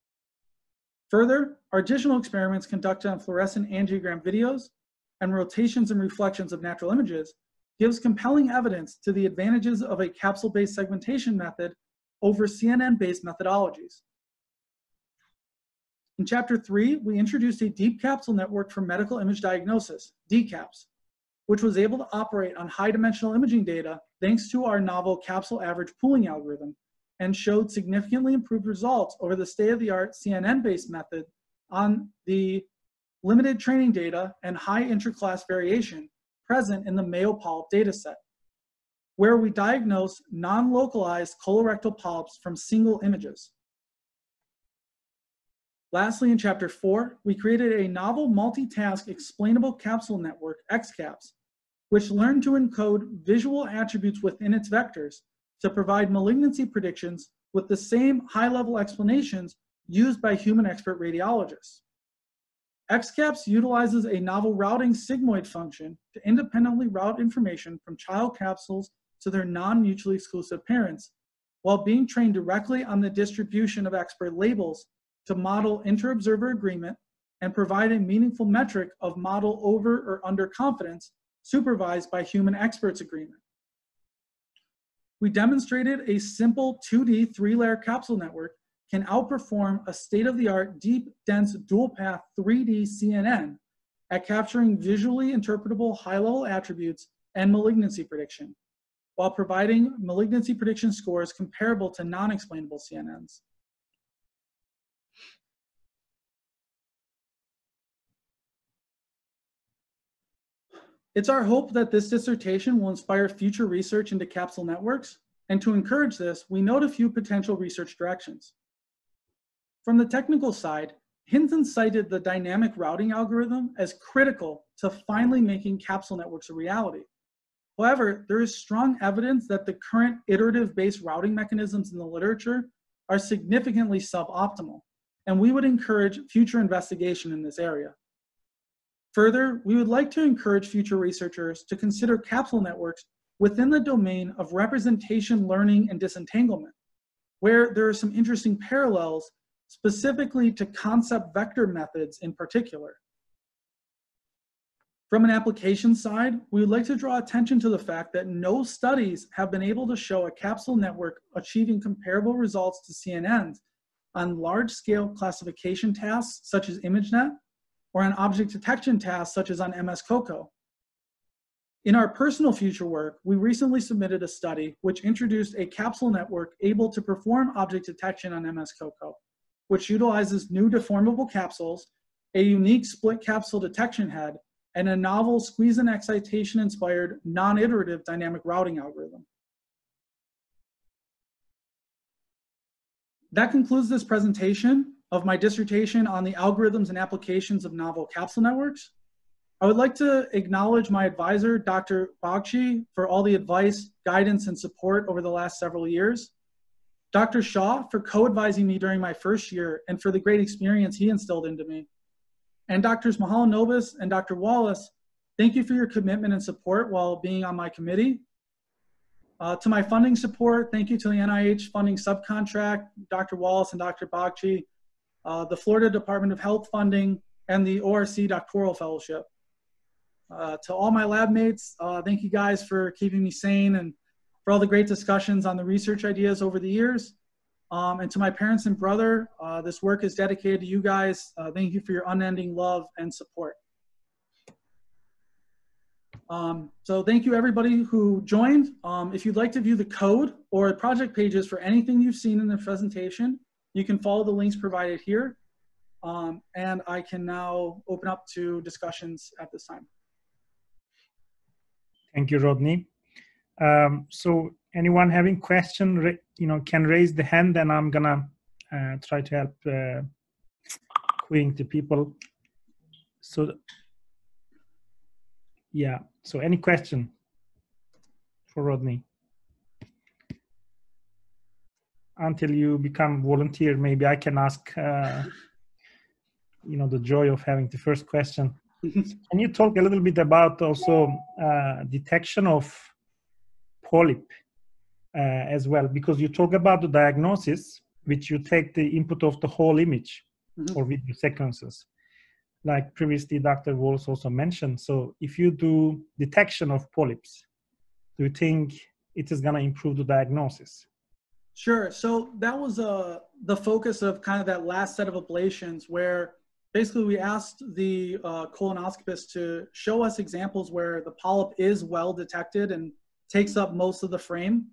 Further, our additional experiments conducted on fluorescent angiogram videos and rotations and reflections of natural images gives compelling evidence to the advantages of a capsule-based segmentation method over CNN-based methodologies. In chapter three, we introduced a deep capsule network for medical image diagnosis, D-Caps, which was able to operate on high dimensional imaging data thanks to our novel capsule average pooling algorithm and showed significantly improved results over the state-of-the-art CNN-based method on the limited training data and high interclass variation present in the Mayo polyp dataset, where we diagnose non-localized colorectal polyps from single images. Lastly, in chapter four, we created a novel multitask explainable capsule network, X-Caps, which learned to encode visual attributes within its vectors to provide malignancy predictions with the same high-level explanations used by human expert radiologists. X-Caps utilizes a novel routing sigmoid function to independently route information from child capsules to their non-mutually exclusive parents, while being trained directly on the distribution of expert labels to model inter-observer agreement and provide a meaningful metric of model over or under confidence supervised by human experts agreement. We demonstrated a simple 2D three-layer capsule network can outperform a state-of-the-art deep, dense, dual-path 3D CNN at capturing visually interpretable high-level attributes and malignancy prediction, while providing malignancy prediction scores comparable to non-explainable CNNs. It's our hope that this dissertation will inspire future research into capsule networks, and to encourage this, we note a few potential research directions. From the technical side, Hinton cited the dynamic routing algorithm as critical to finally making capsule networks a reality. However, there is strong evidence that the current iterative-based routing mechanisms in the literature are significantly suboptimal, and we would encourage future investigation in this area. Further, we would like to encourage future researchers to consider capsule networks within the domain of representation learning and disentanglement, where there are some interesting parallels specifically to concept vector methods in particular. From an application side, we would like to draw attention to the fact that no studies have been able to show a capsule network achieving comparable results to CNNs on large-scale classification tasks such as ImageNet or on object detection tasks such as on MS COCO. In our personal future work, we recently submitted a study which introduced a capsule network able to perform object detection on MS COCO which utilizes new deformable capsules, a unique split capsule detection head, and a novel squeeze and excitation inspired non-iterative dynamic routing algorithm. That concludes this presentation of my dissertation on the algorithms and applications of novel capsule networks. I would like to acknowledge my advisor, Dr. Bagci, for all the advice, guidance, and support over the last several years. Dr. Shah for co-advising me during my first year and for the great experience he instilled into me. And Drs. Mahalanobis and Dr. Wallace, thank you for your commitment and support while being on my committee. Uh, to my funding support, thank you to the NIH funding subcontract, Dr. Wallace and Dr. Bagci, uh, the Florida Department of Health funding, and the ORC doctoral fellowship. Uh, to all my lab mates, uh, thank you guys for keeping me sane and for all the great discussions on the research ideas over the years. Um, and to my parents and brother, uh, this work is dedicated to you guys. Uh, thank you for your unending love and support. Um, so thank you everybody who joined. Um, if you'd like to view the code or project pages for anything you've seen in the presentation, you can follow the links provided here. Um, and I can now open up to discussions at this time. Thank you, Rodney. Um, so anyone having question, you know, can raise the hand and I'm gonna uh, try to help uh, queuing to people. So yeah, so any question for Rodney? Until you become volunteer, maybe I can ask, uh, you know, the joy of having the first question. can you talk a little bit about also uh, detection of polyp uh, as well? Because you talk about the diagnosis, which you take the input of the whole image mm -hmm. or video sequences like previously Dr. Wallace also mentioned. So if you do detection of polyps, do you think it is going to improve the diagnosis? Sure. So that was uh, the focus of kind of that last set of ablations where basically we asked the uh, colonoscopist to show us examples where the polyp is well detected and takes up most of the frame,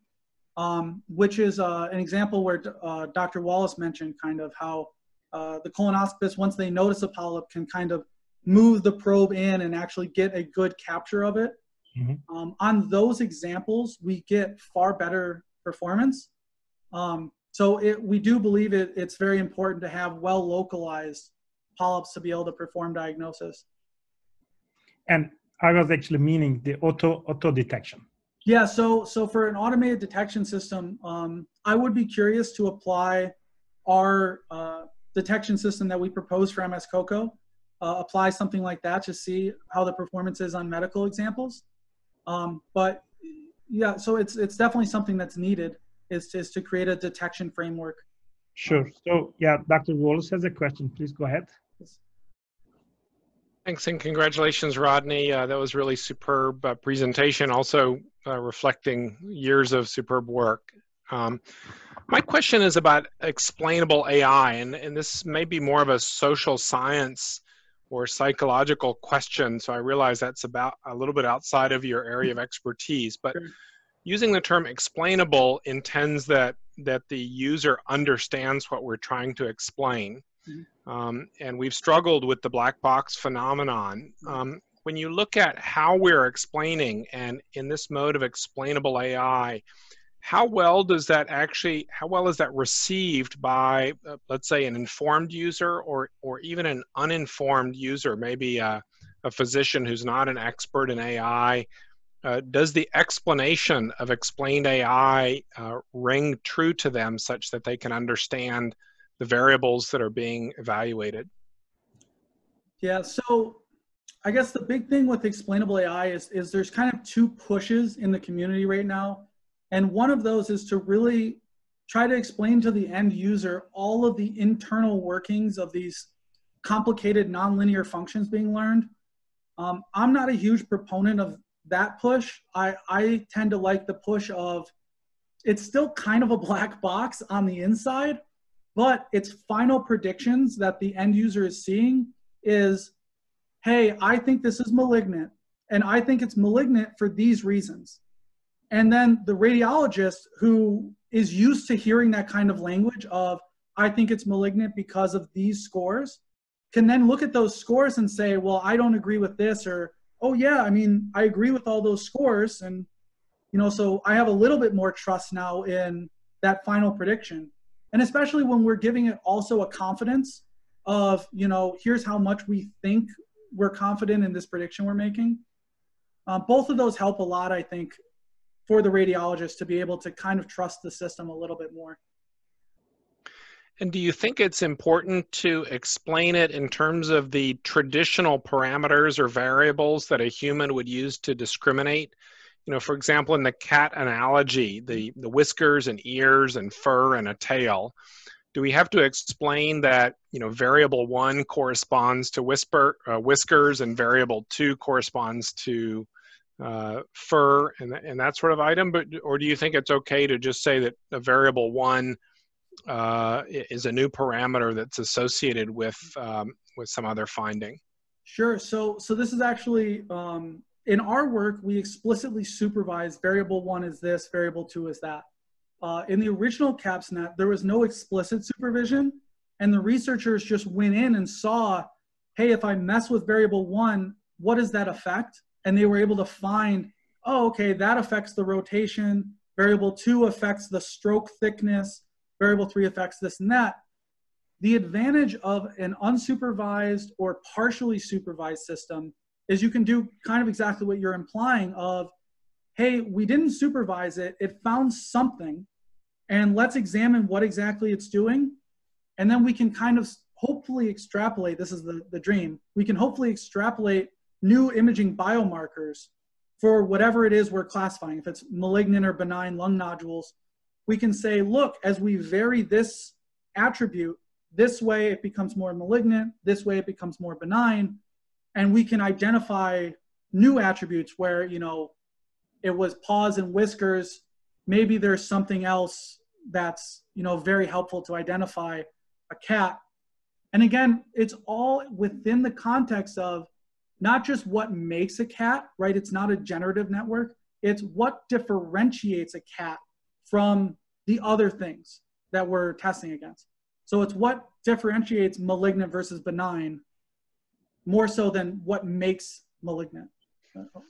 um, which is uh, an example where uh, Dr. Wallace mentioned kind of how uh, the colonoscopist, once they notice a polyp, can kind of move the probe in and actually get a good capture of it. Mm-hmm. Um, on those examples, we get far better performance. Um, so it, we do believe it, it's very important to have well localized polyps to be able to perform diagnosis. And I was actually meaning the auto auto detection. Yeah, so so for an automated detection system, um, I would be curious to apply our uh, detection system that we propose for MS COCO, uh, apply something like that to see how the performance is on medical examples. Um, but yeah, so it's it's definitely something that's needed is, is to create a detection framework. Sure. So yeah, Dr. Wallace has a question. Please go ahead. Thanks and congratulations, Rodney. Uh, that was really superb uh, presentation, also uh, reflecting years of superb work. Um, my question is about explainable AI, and, and this may be more of a social science or psychological question. So I realize that's about a little bit outside of your area of expertise, but sure. Using the term explainable intends that that the user understands what we're trying to explain. Mm-hmm. Um, and we've struggled with the black box phenomenon. Mm-hmm. Um, when you look at how we're explaining, and in this mode of explainable AI, how well does that actually how well is that received by uh, let's say an informed user or or even an uninformed user maybe a, a physician who's not an expert in ai uh, does the explanation of explained ai uh, ring true to them such that they can understand the variables that are being evaluated yeah so i guess the big thing with explainable ai is is there's kind of two pushes in the community right now and one of those is to really try to explain to the end user all of the internal workings of these complicated nonlinear functions being learned. Um, I'm not a huge proponent of that push. I, I tend to like the push of it's still kind of a black box on the inside, but its final predictions that the end user is seeing is, hey, I think this is malignant, and I think it's malignant for these reasons. And then the radiologist who is used to hearing that kind of language of, I think it's malignant because of these scores, can then look at those scores and say, well, I don't agree with this, or, oh, yeah, I mean, I agree with all those scores. And, you know, so I have a little bit more trust now in that final prediction. And especially when we're giving it also a confidence of, you know, here's how much we think we're confident in this prediction we're making. Um, both of those help a lot, I think, for the radiologist to be able to kind of trust the system a little bit more. And do you think it's important to explain it in terms of the traditional parameters or variables that a human would use to discriminate? You know, for example, in the cat analogy, the, the whiskers and ears and fur and a tail, do we have to explain that, you know, variable one corresponds to whisper, uh, whiskers and variable two corresponds to uh, fur and, and that sort of item, but or do you think it's okay to just say that a variable one uh, is a new parameter that's associated with um, with some other finding? Sure. So so this is actually um, in our work, we explicitly supervise variable one is this, variable two is that. Uh, in the original CapsNet, there was no explicit supervision, and the researchers just went in and saw, hey, if I mess with variable one, what does that affect? And they were able to find, oh, okay, that affects the rotation. Variable two affects the stroke thickness. Variable three affects this and that. The advantage of an unsupervised or partially supervised system is you can do kind of exactly what you're implying of, hey, we didn't supervise it, it found something, and let's examine what exactly it's doing. And then we can kind of hopefully extrapolate, this is the, the dream, we can hopefully extrapolate new imaging biomarkers for whatever it is we're classifying. If it's malignant or benign lung nodules, we can say, look, as we vary this attribute, this way it becomes more malignant, this way it becomes more benign, and we can identify new attributes where you know it was paws and whiskers. Maybe there's something else that's you know very helpful to identify a cat. And again it's all within the context of not just what makes a cat right? It's not a generative network. It's what differentiates a cat from the other things that we're testing against so it's what differentiates malignant versus benign more so than what makes malignant.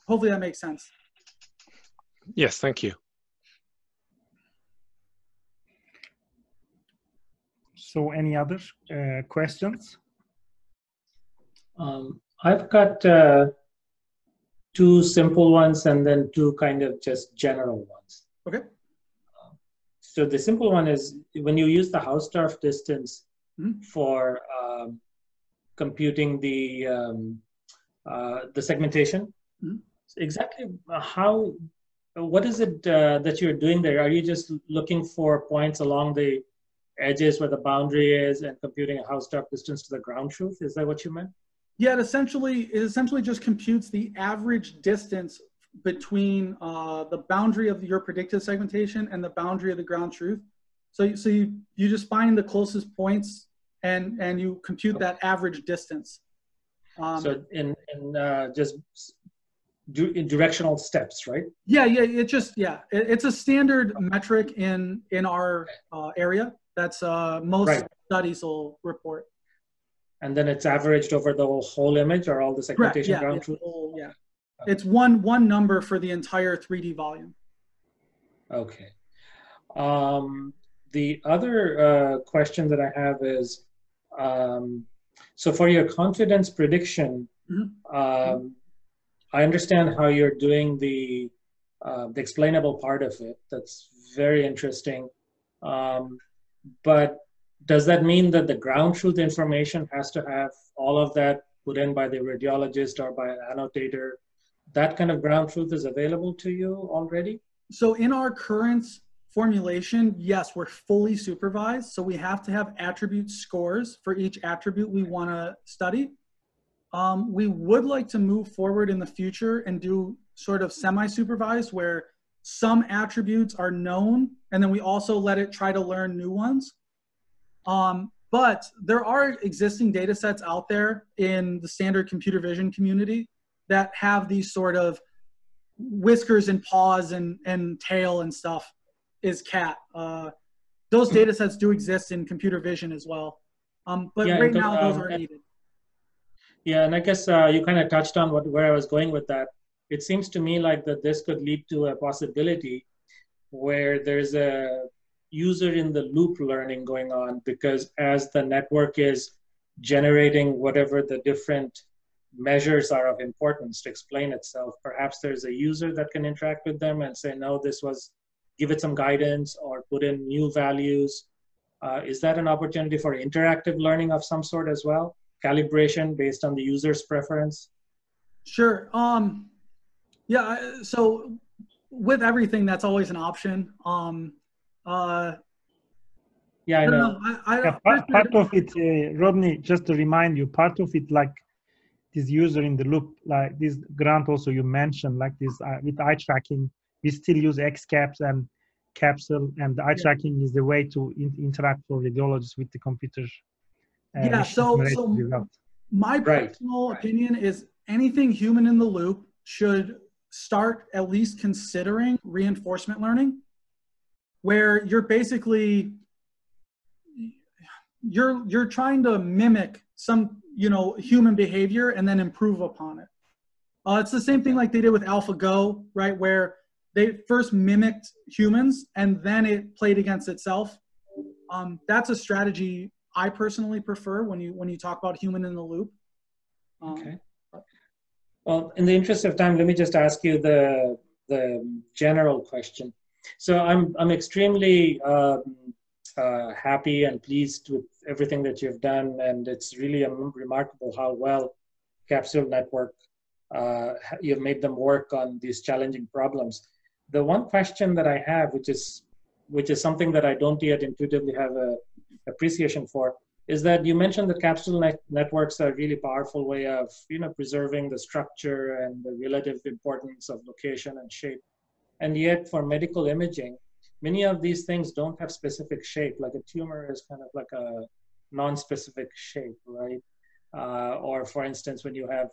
Hopefully that makes sense. Yes, thank you. So any other uh, questions? Um, I've got uh, two simple ones and then two kind of just general ones. Okay. So the simple one is when you use the Hausdorff distance mm -hmm. for um, computing the um, uh, the segmentation. Mm-hmm. Exactly how what is it uh, that you're doing there? Are you just looking for points along the edges where the boundary is and computing a Hausdorff distance to the ground truth? Is that what you meant? Yeah, it essentially it essentially just computes the average distance between uh, the boundary of your predicted segmentation and the boundary of the ground truth. So, so you, you just find the closest points and and you compute that average distance. Um, so in in uh, just in directional steps, right? Yeah, yeah. It just yeah, it, it's a standard metric in in our uh, area. That's uh, most right. studies will report. And then it's averaged over the whole image or all the segmentation Correct, yeah, ground truth. Whole, yeah, it's one one number for the entire 3D volume. Okay. Um, the other uh, question that I have is um, so for your confidence prediction, mm-hmm. um, I understand how you're doing the uh, the explainable part of it. That's very interesting. Um, but does that mean that the ground truth information has to have all of that put in by the radiologist or by an annotator? That kind of ground truth is available to you already? So in our current formulation, yes, we're fully supervised. So we have to have attribute scores for each attribute we want to study. Um, we would like to move forward in the future and do sort of semi-supervised where some attributes are known and then we also let it try to learn new ones. Um, but there are existing data sets out there in the standard computer vision community that have these sort of whiskers and paws and, and tail and stuff is cat. Uh, those hmm. data sets do exist in computer vision as well. Um, but yeah, right now, those um, are needed. Yeah, and I guess uh, you kind of touched on what where I was going with that. It seems to me like that this could lead to a possibility where there's a user in the loop learning going on because as the network is generating whatever the different measures are of importance to explain itself, perhaps there's a user that can interact with them and say, no, this was give it some guidance or put in new values. Uh, is that an opportunity for interactive learning of some sort as well? Calibration based on the user's preference? Sure. Um, yeah, so with everything, that's always an option. Um, uh, yeah, I know. I, I, yeah, part, part of it, uh, Rodney, just to remind you, part of it, like this user in the loop, like this grant also you mentioned, like this uh, with eye tracking, we still use X-Caps and capsule and eye yeah. tracking is the way to in, interact for radiologists with the computer. Uh, yeah, so, so my personal right. opinion is anything human in the loop should start at least considering reinforcement learning, where you're basically you're you're trying to mimic some you know human behavior and then improve upon it. Uh, it's the same thing like they did with AlphaGo, right? Where they first mimicked humans and then it played against itself. Um, that's a strategy I personally prefer when you when you talk about human in the loop. Um, okay. Well, in the interest of time, let me just ask you the the general question. So I'm I'm extremely um, uh, happy and pleased with everything that you've done, and it's really remarkable how well Capsule Network uh, you've made them work on these challenging problems. The one question that I have, which is which is something that I don't yet intuitively have a appreciation for, is that you mentioned that capsule net networks are a really powerful way of you know preserving the structure and the relative importance of location and shape and yet for medical imaging many of these things don't have specific shape like a tumor is kind of like a non-specific shape right uh, or for instance when you have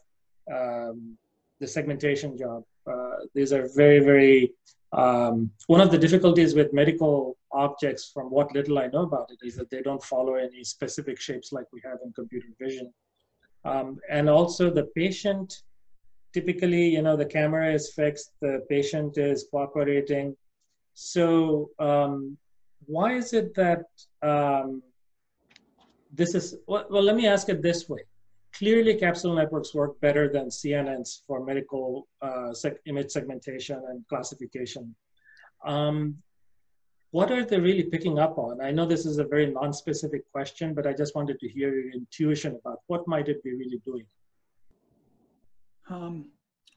um, the segmentation job uh, these are very very um, one of the difficulties with medical objects, from what little I know about it, is that they don't follow any specific shapes like we have in computer vision. Um, and also the patient, typically, you know, the camera is fixed, the patient is cooperating. So um, why is it that um, this is, well, well, let me ask it this way. Clearly, capsule networks work better than CNNs for medical uh, seg image segmentation and classification. Um, what are they really picking up on? I know this is a very non-specific question, but I just wanted to hear your intuition about what might it be really doing. Um,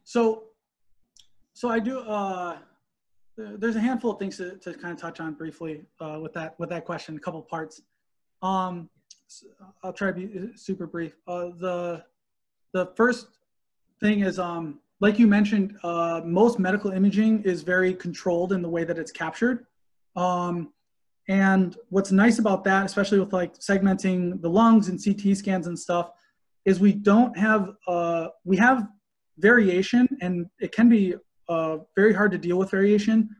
so, so I do. Uh, there's a handful of things to, to kind of touch on briefly uh, with that with that question. A couple parts. Um, I'll try to be uh, super brief. Uh, the the first thing is, um, like you mentioned, uh, most medical imaging is very controlled in the way that it's captured. Um, and what's nice about that, especially with like segmenting the lungs and CT scans and stuff, is we don't have uh, we have variation, and it can be uh, very hard to deal with variation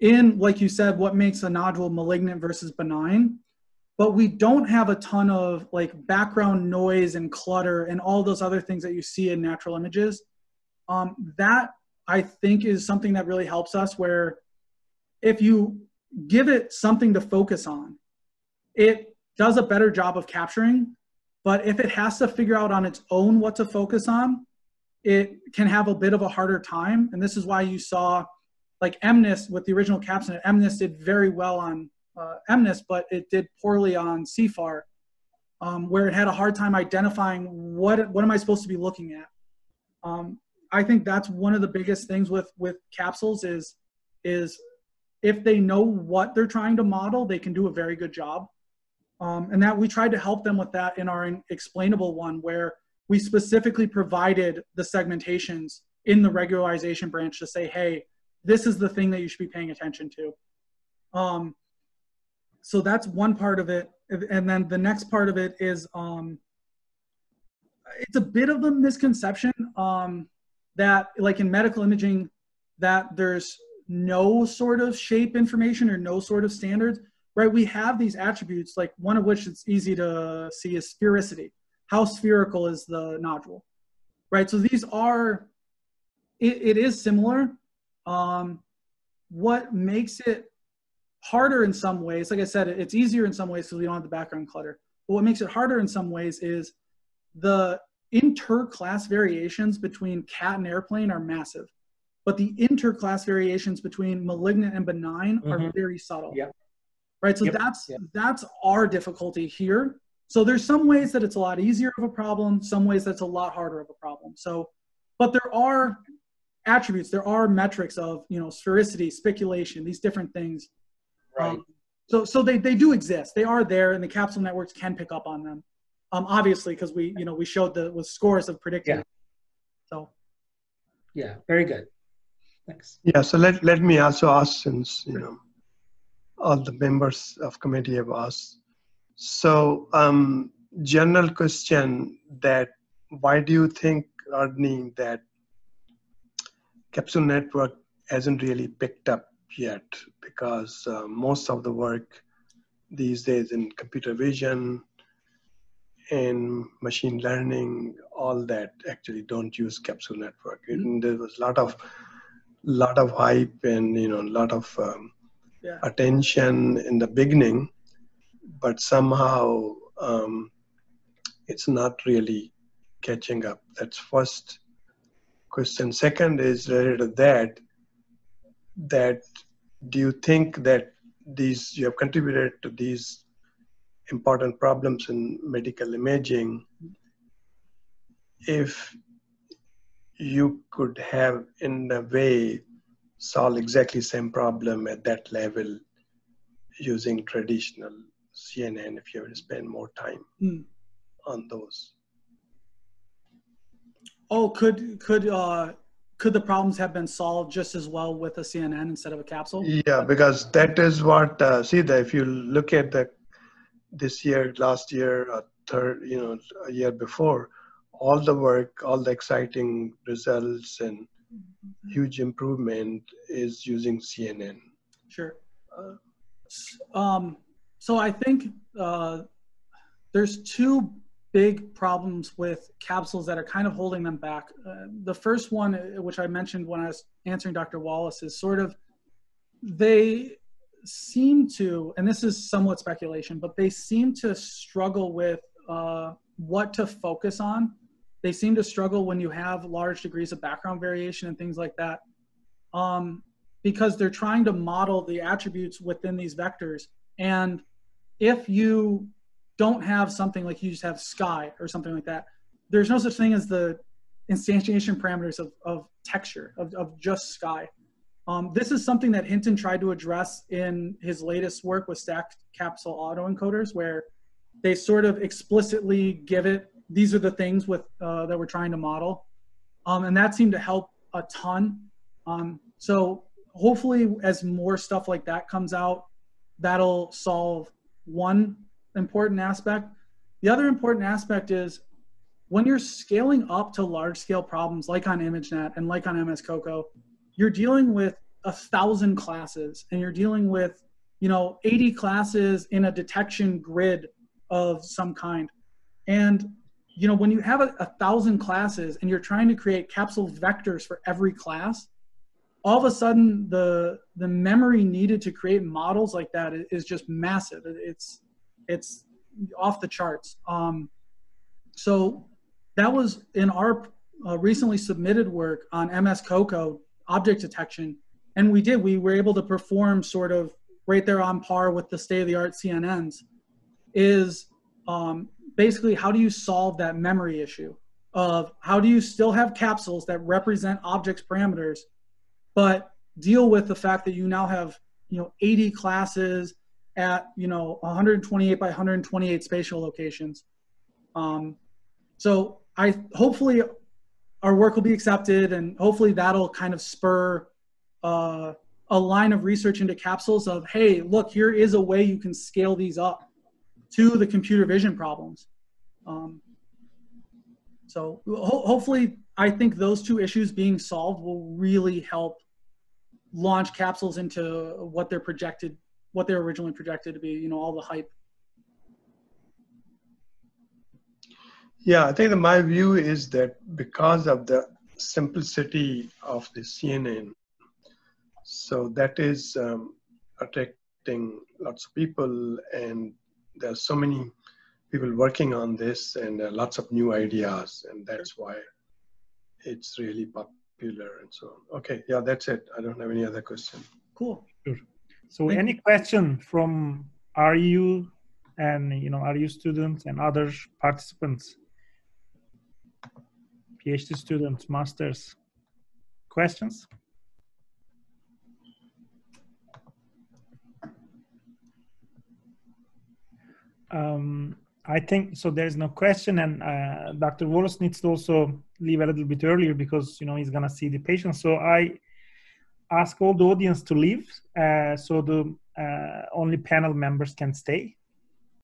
in, like you said, what makes a nodule malignant versus benign but we don't have a ton of like background noise and clutter and all those other things that you see in natural images. Um, that I think is something that really helps us where if you give it something to focus on, it does a better job of capturing. But if it has to figure out on its own what to focus on, it can have a bit of a harder time. And this is why you saw like MNIST with the original capsule, MNIST did very well on uh, MNIST, but it did poorly on CIFAR, um, where it had a hard time identifying what what am I supposed to be looking at. Um, I think that's one of the biggest things with with capsules is is if they know what they're trying to model, they can do a very good job. Um, and that we tried to help them with that in our explainable one, where we specifically provided the segmentations in the regularization branch to say, hey, this is the thing that you should be paying attention to. Um, so that's one part of it. And then the next part of it is um it's a bit of a misconception um that like in medical imaging that there's no sort of shape information or no sort of standards right? We have these attributes like one of which it's easy to see is sphericity how spherical is the nodule right so these are it, it is similar um what makes it harder in some ways, like I said, it's easier in some ways because we don't have the background clutter. But what makes it harder in some ways is the inter-class variations between cat and airplane are massive. But the inter-class variations between malignant and benign mm-hmm. are very subtle. Yeah. Right. So yep. that's yep. that's our difficulty here. So there's some ways that it's a lot easier of a problem, some ways that's a lot harder of a problem. So, but there are attributes, there are metrics of you know sphericity, spiculation, these different things Right. Um, so so they, they do exist. They are there, and the capsule networks can pick up on them. Um, obviously, because we you know we showed the with scores of predicting. Yeah. So. Yeah. Very good. Thanks. Yeah. So let let me also ask since you know all the members of committee have asked. So um, general question that why do you think Rodney that capsule network hasn't really picked up yet because uh, most of the work these days in computer vision in machine learning, all that actually don't use capsule network. Mm-hmm. And there was a lot of lot of hype and you know a lot of um, yeah. attention in the beginning, but somehow um, it's not really catching up. That's first question. Second is related to that. That do you think that these you have contributed to these important problems in medical imaging if you could have in a way solve exactly same problem at that level using traditional CNN if you were to spend more time mm. on those. Oh, could could uh, could the problems have been solved just as well with a CNN instead of a capsule? Yeah, because that is what uh, see that if you look at the this year, last year, uh, third, you know, a year before, all the work, all the exciting results and mm-hmm. huge improvement is using CNN. Sure. Uh, um, so I think uh, there's two big problems with capsules that are kind of holding them back. Uh, the first one, uh, which I mentioned when I was answering Dr. Wallace, is sort of they seem to, and this is somewhat speculation, but they seem to struggle with uh, what to focus on. They seem to struggle when you have large degrees of background variation and things like that, um, because they're trying to model the attributes within these vectors. And if you don't have something like you just have sky or something like that, there's no such thing as the instantiation parameters of, of texture, of, of just sky. Um, this is something that Hinton tried to address in his latest work with stacked capsule autoencoders, where they sort of explicitly give it, these are the things with uh, that we're trying to model. Um, and that seemed to help a ton. Um, so hopefully as more stuff like that comes out, that'll solve one important aspect. The other important aspect is when you're scaling up to large scale problems like on ImageNet and like on MS Coco, you're dealing with a thousand classes and you're dealing with you know 80 classes in a detection grid of some kind and you know when you have a, a, thousand classes and you're trying to create capsule vectors for every class all of a sudden the the memory needed to create models like that is just massive it's it's off the charts um, so that was in our uh, recently submitted work on ms coco object detection. And we did, we were able to perform sort of right there on par with the state of the art CNNs is um, basically how do you solve that memory issue of how do you still have capsules that represent objects parameters, but deal with the fact that you now have, you know, 80 classes at, you know, 128 by 128 spatial locations. Um, so I hopefully our work will be accepted and hopefully that'll kind of spur uh, a line of research into capsules of hey look here is a way you can scale these up to the computer vision problems um, so ho- hopefully i think those two issues being solved will really help launch capsules into what they're projected what they're originally projected to be you know all the hype. Yeah, I think that my view is that because of the simplicity of the CNN, so that is um, attracting lots of people, and there's so many people working on this, and lots of new ideas, and that's why it's really popular and so on. Okay, yeah, that's it. I don't have any other question. Cool. Sure. So, Thank any question from RU and you know RU students and other participants? PhD students, masters. Questions? Um, I think so. There's no question, and uh, Dr. Wallace needs to also leave a little bit earlier because you know he's gonna see the patient. So I ask all the audience to leave, uh, so the uh, only panel members can stay.